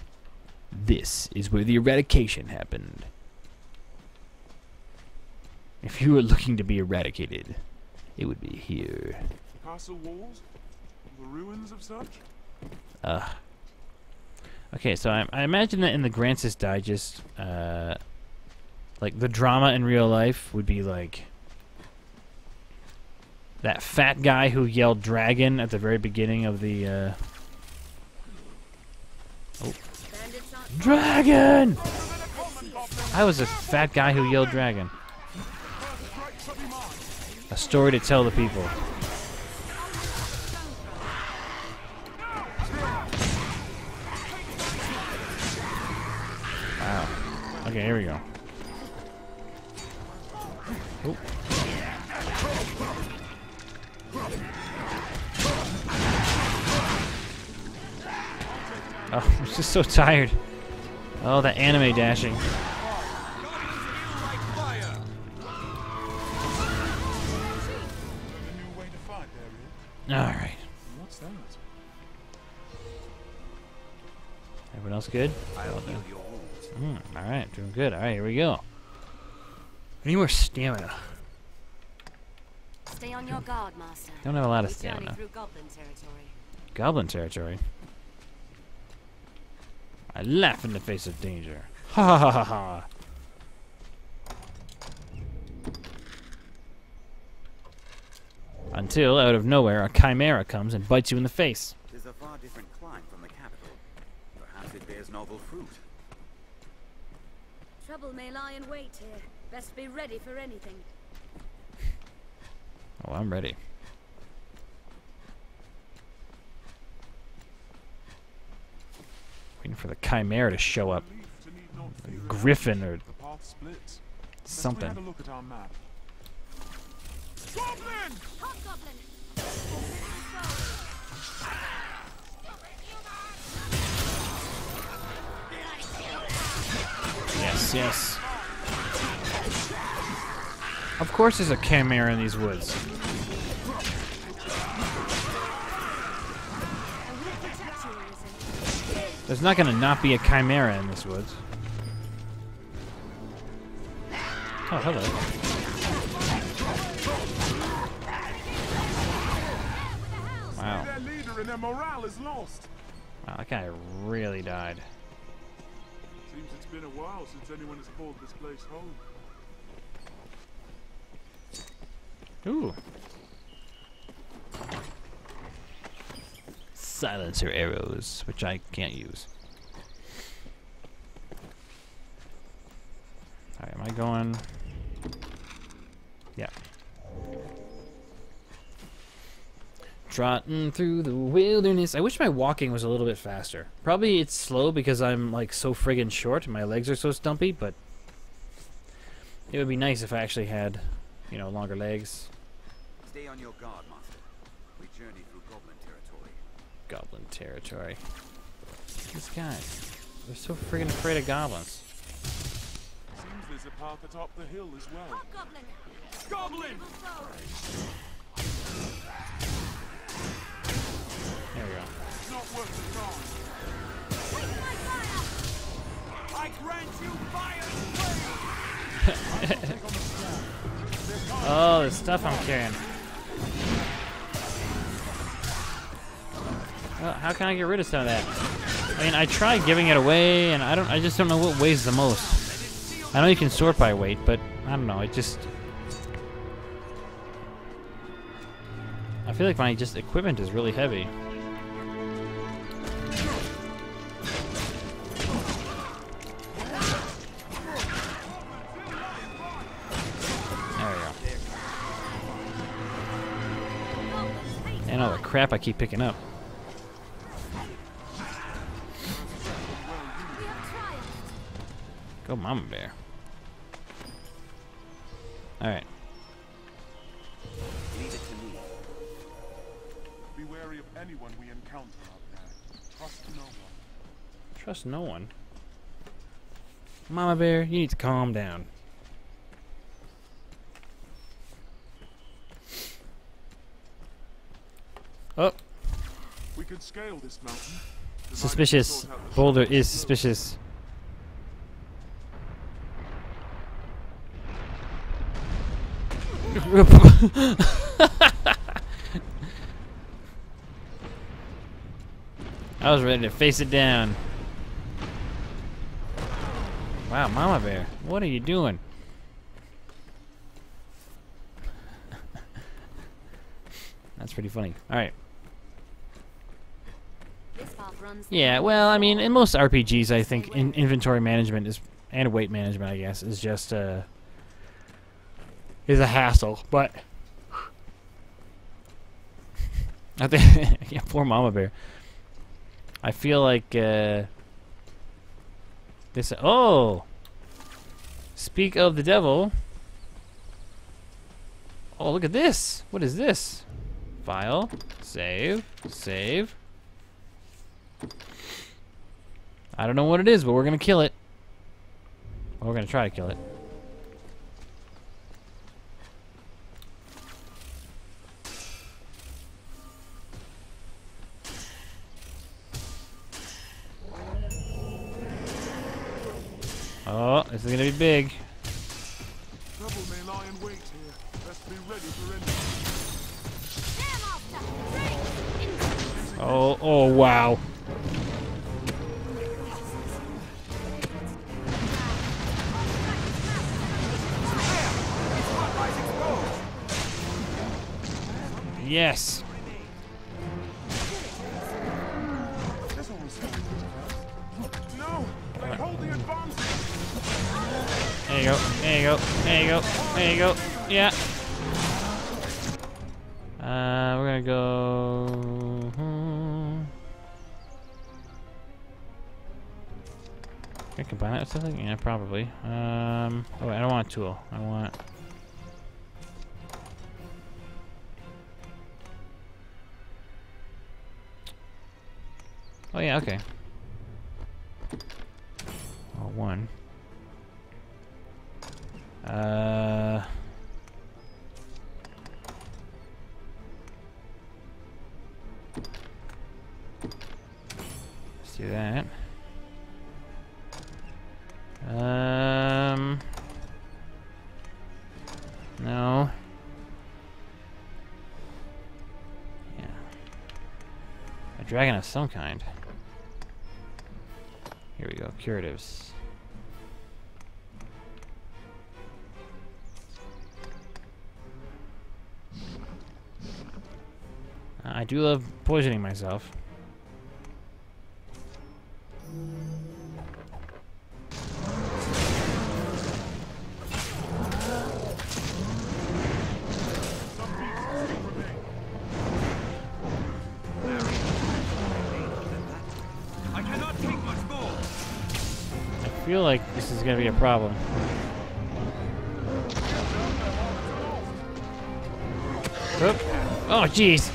This is where the eradication happened. If you were looking to be eradicated, it would be here. Castle walls? The ruins of such? Ugh. Okay, so I, I imagine that in the Gransys Digest, uh, like the drama in real life would be like that fat guy who yelled "dragon" at the very beginning of the. Uh, oh, dragon! I was a fat guy who yelled "dragon." A story to tell the people. Okay, here we go. Oh. Oh, I'm just so tired. Oh, the anime dashing. A new way to fight, Ariel. All right. What's that? Everyone else good? Mm, all right, doing good. All right, here we go. Any more stamina? Stay on your guard, Master. Don't have a lot of stamina. through Goblin territory. Goblin territory. I laugh in the face of danger. Ha ha ha ha ha. Until, out of nowhere, a chimera comes and bites you in the face. Tis a far different climb from the capital. Perhaps it bears novel fruit. Trouble may lie in wait here. Best be ready for anything. Oh, I'm ready. Waiting for the chimera to show up. Relief to need not fear an Griffin or ambush. The path splits. Best we something. look at our map. Goblin! Hobgoblin! Yes, yes. Of course there's a chimera in these woods. I will protect you, Arisen. There's not gonna not be a chimera in this woods. Oh, hello. Wow. Their leader and their morale is lost. Wow, that guy really died. Seems it's been a while since anyone has called this place home. Ooh. Silencer arrows, which I can't use. Alright, am I going? Yeah. Trotting through the wilderness. I wish my walking was a little bit faster. Probably it's slow because I'm like so friggin' short and my legs are so stumpy, but it would be nice if I actually had, you know, longer legs. Stay on your guard, Master. We journey through Goblin territory. Goblin territory. These guys, they're so friggin' afraid of goblins. Seems there's a path atop the hill as well. Hobgoblin! Goblin! Evil foe! There we go. It's not worth the time. Take my fire! I grant you fire Oh, the stuff I'm carrying. Well, how can I get rid of some of that? I mean, I tried giving it away, and I don't. I just don't know what weighs the most. I know you can sort by weight, but I don't know. It just. I feel like my just equipment is really heavy. Crap I keep picking up. Go, Mama Bear. All right. Leave it to me. Be wary of anyone we encounter out there. Trust no one. Trust no one. Mama Bear, you need to calm down. Oh, We could scale this mountain. suspicious. sort out the Boulder is suspicious. I was ready to face it down. Wow, Mama Bear, what are you doing? That's pretty funny. All right. Yeah, well, I mean, in most RPGs, I think in inventory management is and weight management, I guess, is just uh is a hassle. But I think yeah, poor Mama Bear. I feel like uh this. Oh, speak of the devil. Oh, look at this. What is this? File, save, save. I don't know what it is, but we're gonna kill it. Well, we're gonna try to kill it. Oh, this is gonna be big. Trouble may lie in wait here. Best be ready for any. Oh, oh, wow. Advantage! There you go. There you go. There you go. There you go. Yeah. Uh, we're gonna go. hmm. Can I combine that with something? Yeah, probably. Um. Oh, wait, I don't want a tool. I want. Oh yeah. Okay. Oh, one. Uh. Let's do that. Um. No. Yeah. A dragon of some kind. Curatives. Uh, I do love poisoning myself. Problem. Oop. Oh, jeez.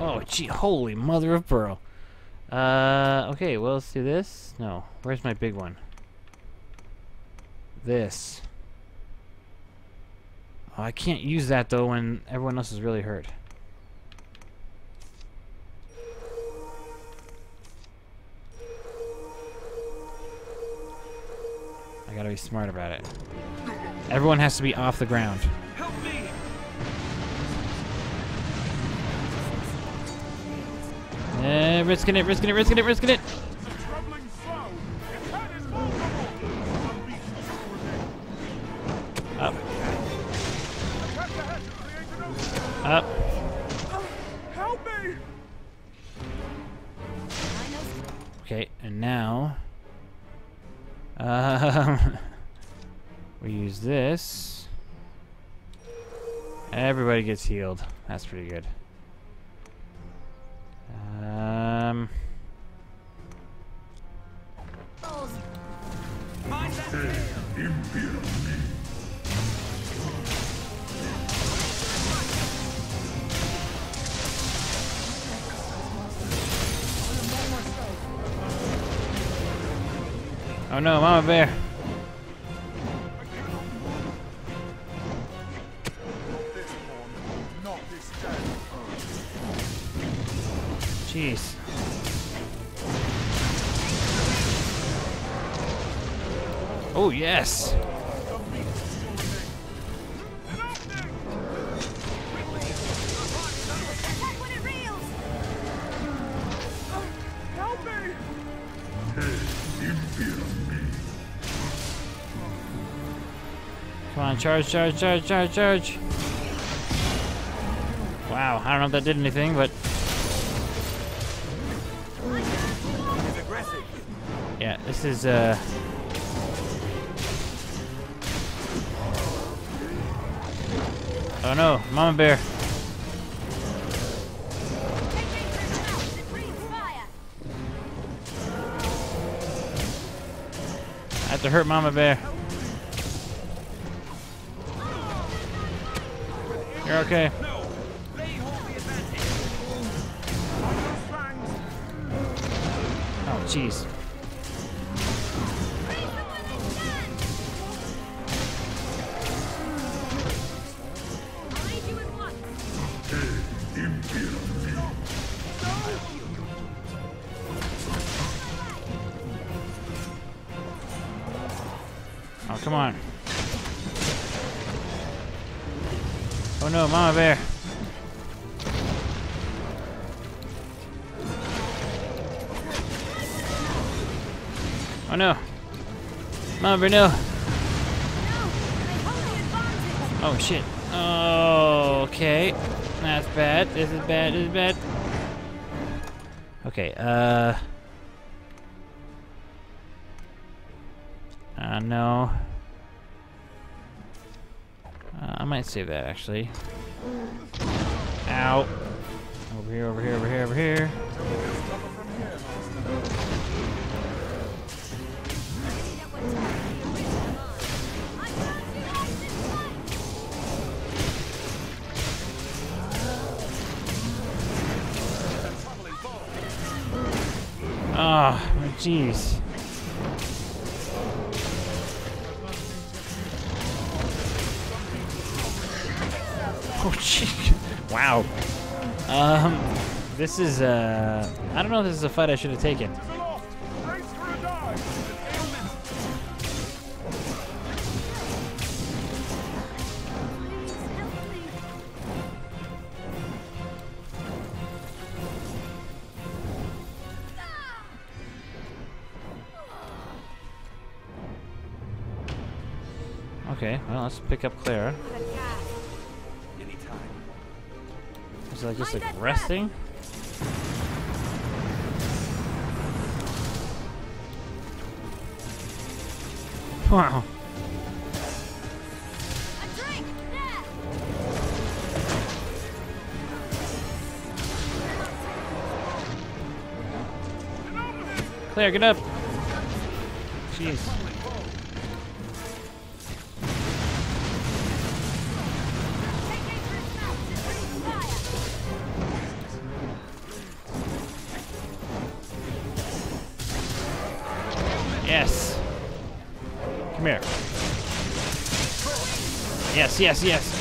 Oh, gee, holy mother of pearl. Uh, okay, well, let's do this. No, where's my big one? This. Oh, I can't use that though when everyone else is really hurt. I gotta be smart about it. Everyone has to be off the ground. Help me! Eh, risking it, risking it, risking it, risking it. Gets healed. That's pretty good. Um, oh no, Mama Bear. Yes. Attack when it reels! Help me! Come on, charge, charge, charge, charge, charge. Wow, I don't know if that did anything, but yeah, this is uh. Oh no, Mama Bear. I have to hurt Mama Bear. You're okay. Oh, jeez. The advantage! Oh shit. Oh, okay. That's bad. This is bad. This is bad. Okay, uh. Uh, no. Uh, I might save that actually. Ow. Over here, over here, over here, over here. Jeez. Oh, gee. Wow. Um, this is, uh, I don't know if this is a fight I should have taken. Okay, well, let's pick up! Anytime. Is like just like resting? Wow. Claire, get up. Jeez. Yes, yes,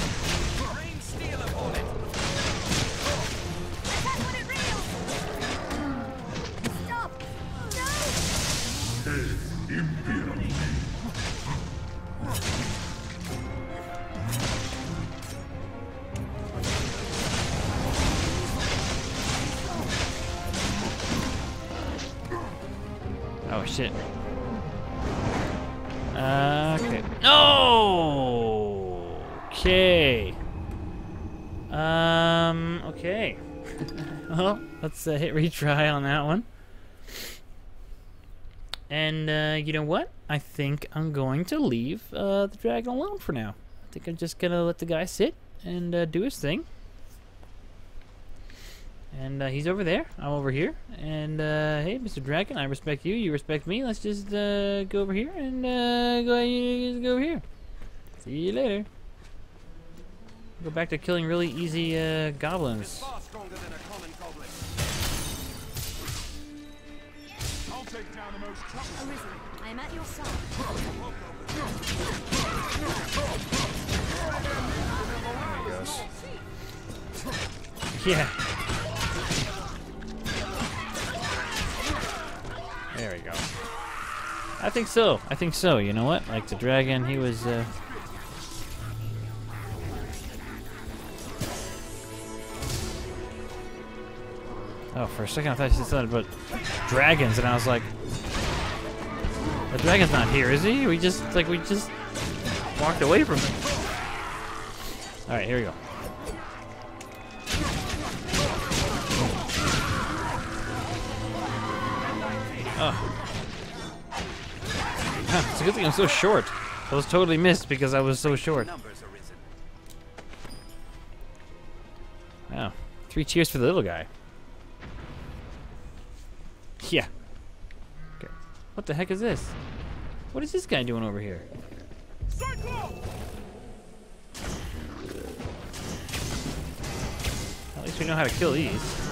retry on that one. And uh, you know what? I think I'm going to leave uh, the dragon alone for now. I think I'm just gonna let the guy sit and uh, do his thing. And uh, he's over there. I'm over here. And uh, hey, Mr. Dragon, I respect you. You respect me. Let's just uh, go over here and uh, go, just go over here. See you later. Go back to killing really easy uh, goblins. Yeah. There we go. I think so. I think so. You know what? Like the dragon, he was. Uh... Oh, for a second I thought you said something about dragons, and I was like, the dragon's not here, is he? We just like we just walked away from him. All right, here we go. Oh. It's a good thing I'm so short. I was totally missed because I was so short. Wow. Three cheers for the little guy. Yeah. Okay. What the heck is this? What is this guy doing over here? At least we know how to kill these.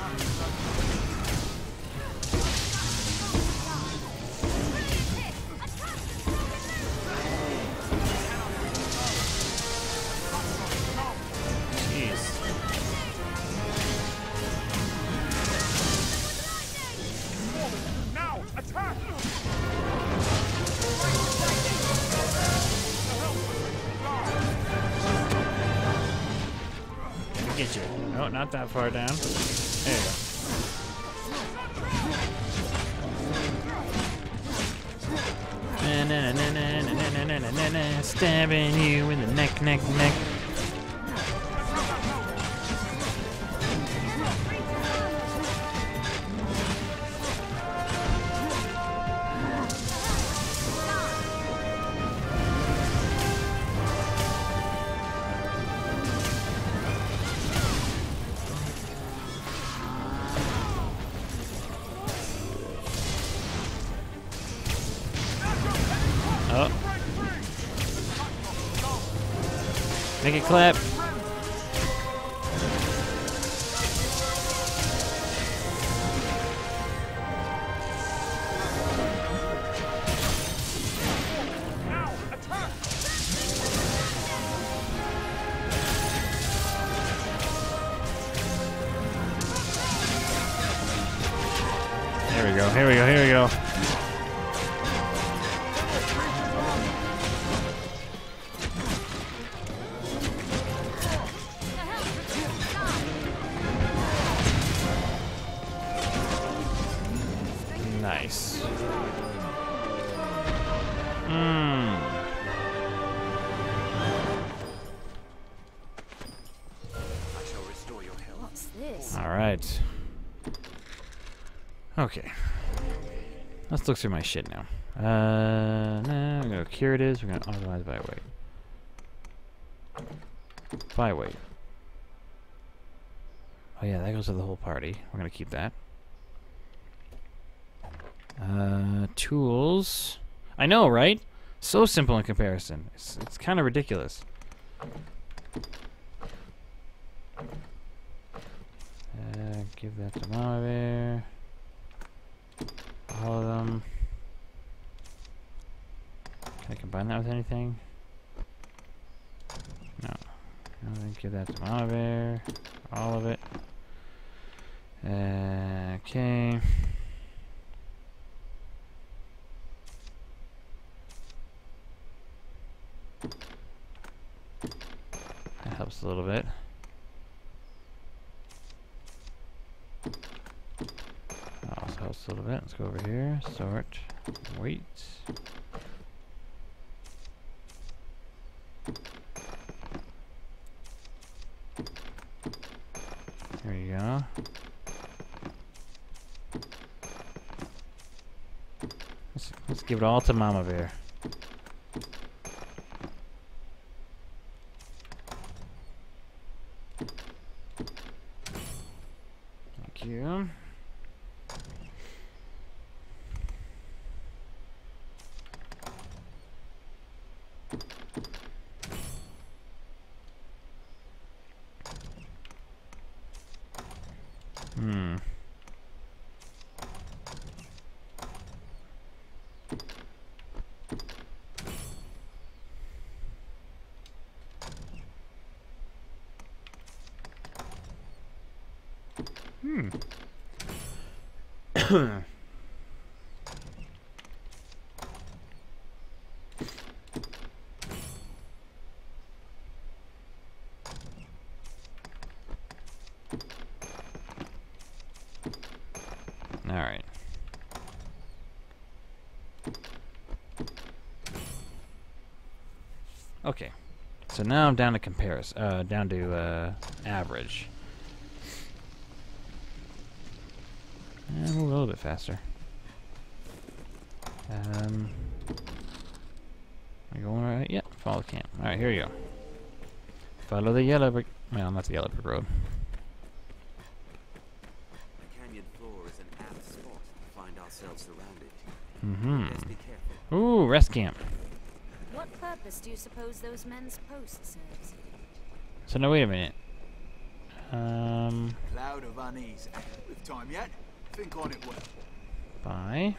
Get you. No, not that far down. There you go. Na, na, na, Stabbing you in the neck, neck, neck. Clap. Okay. Let's look through my shit now. Uh, nah, we're gonna curatives. We're gonna optimize by weight. By weight. Oh yeah, that goes to the whole party. We're gonna keep that. Uh, tools. I know, right? So simple in comparison. It's, it's kind of ridiculous. Uh, give that to Mama Bear. All of them. Can I combine that with anything? No. No, then give that to Mama Bear. All of it. Uh, okay. That helps a little bit. Also helps a little bit. Let's go over here. Sort. Wait. There you go. Let's, let's give it all to Mama Bear. Thank you. Hmm. Hmm. All right. Okay. So now I'm down to comparison, uh, down to uh, average. And move a little bit faster. Um, are you going right? Yeah, follow the camp. All right, here you go. Follow the yellow brick. Well, not the yellow brick road. The canyon floor is an apt spot to find ourselves surrounded. Mm-hmm. Let's be careful. Ooh, rest camp. What purpose do you suppose those men's post serves? So now wait a minute. Um, Cloud of unease. With time yet? Think on it well. buy.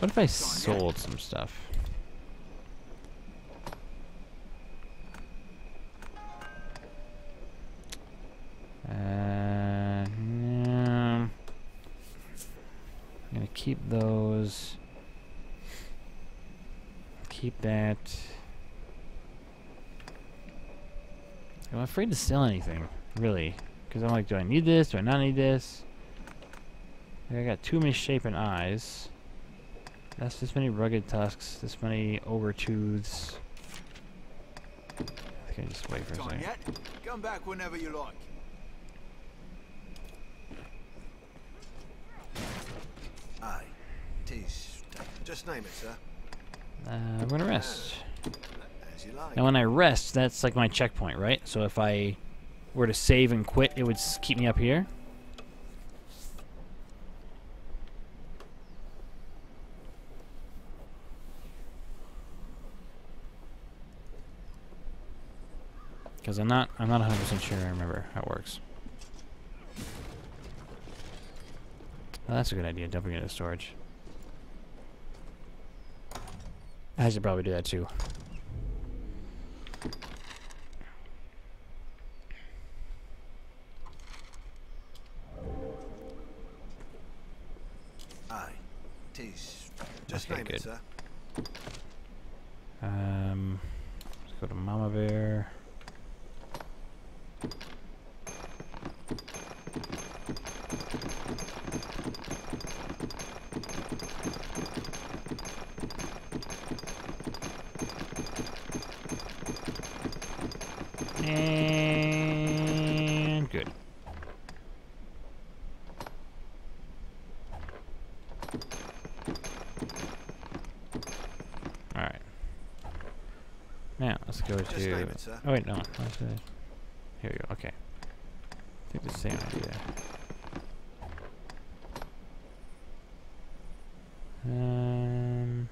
What if I sold some stuff? Uh, yeah. I'm gonna keep those. Keep that. I'm afraid to sell anything, really. Because I'm like, do I need this? Do I not need this? I got too many shapen eyes. That's this many rugged tusks, this many overtooths. I think I just wait for a second. yet? Come back whenever you like. Aye. Tis. Just name it, sir. Uh, I'm gonna rest. Now when I rest, that's like my checkpoint, right? So if I were to save and quit, it would keep me up here. Because I'm not, I'm not 100% sure I remember how it works. Well, that's a good idea, dumping it into storage. I should probably do that too. Aye. Tis. Just Okay, name good. it, sir. Um, let's go to Mama Bear. And good. Alright. Now, let's go Just to... it. Oh, wait, no. Here we go. Okay. I think the same idea. Um...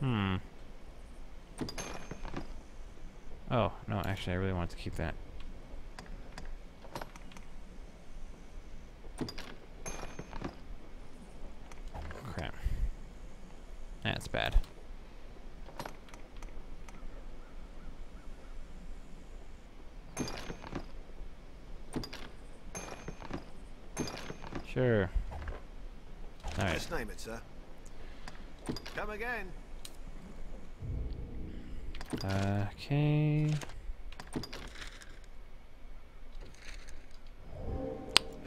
Hmm. Oh, no, actually, I really want to keep that. Crap. That's bad. Sure. Alright. Just name it, sir. Come again. Okay.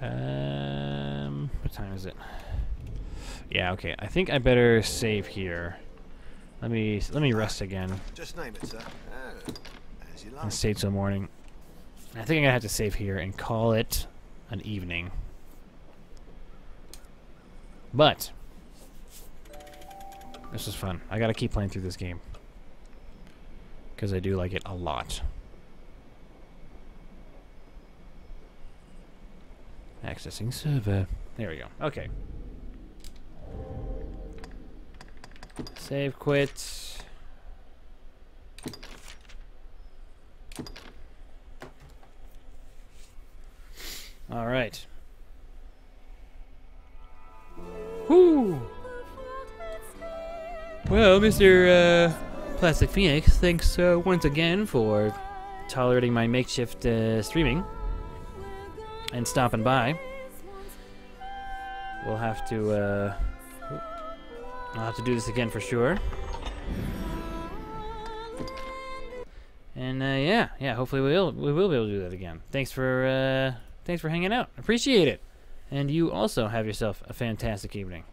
Um, what time is it? Yeah, okay. I think I better save here. Let me let me rest again Just name it, sir. Oh, as you like. and stay till morning. I think I'm gonna have to save here and call it an evening. But this was fun. I gotta keep playing through this game because I do like it a lot. Accessing server. There we go. Okay. Save quit. Mr. Uh, Plastic Phoenix, thanks uh, once again for tolerating my makeshift uh, streaming and stopping by. We'll have to. Uh, I'll have to do this again for sure. And uh, yeah, yeah. Hopefully we will we will be able to do that again. Thanks for uh, thanks for hanging out. Appreciate it. And you also have yourself a fantastic evening.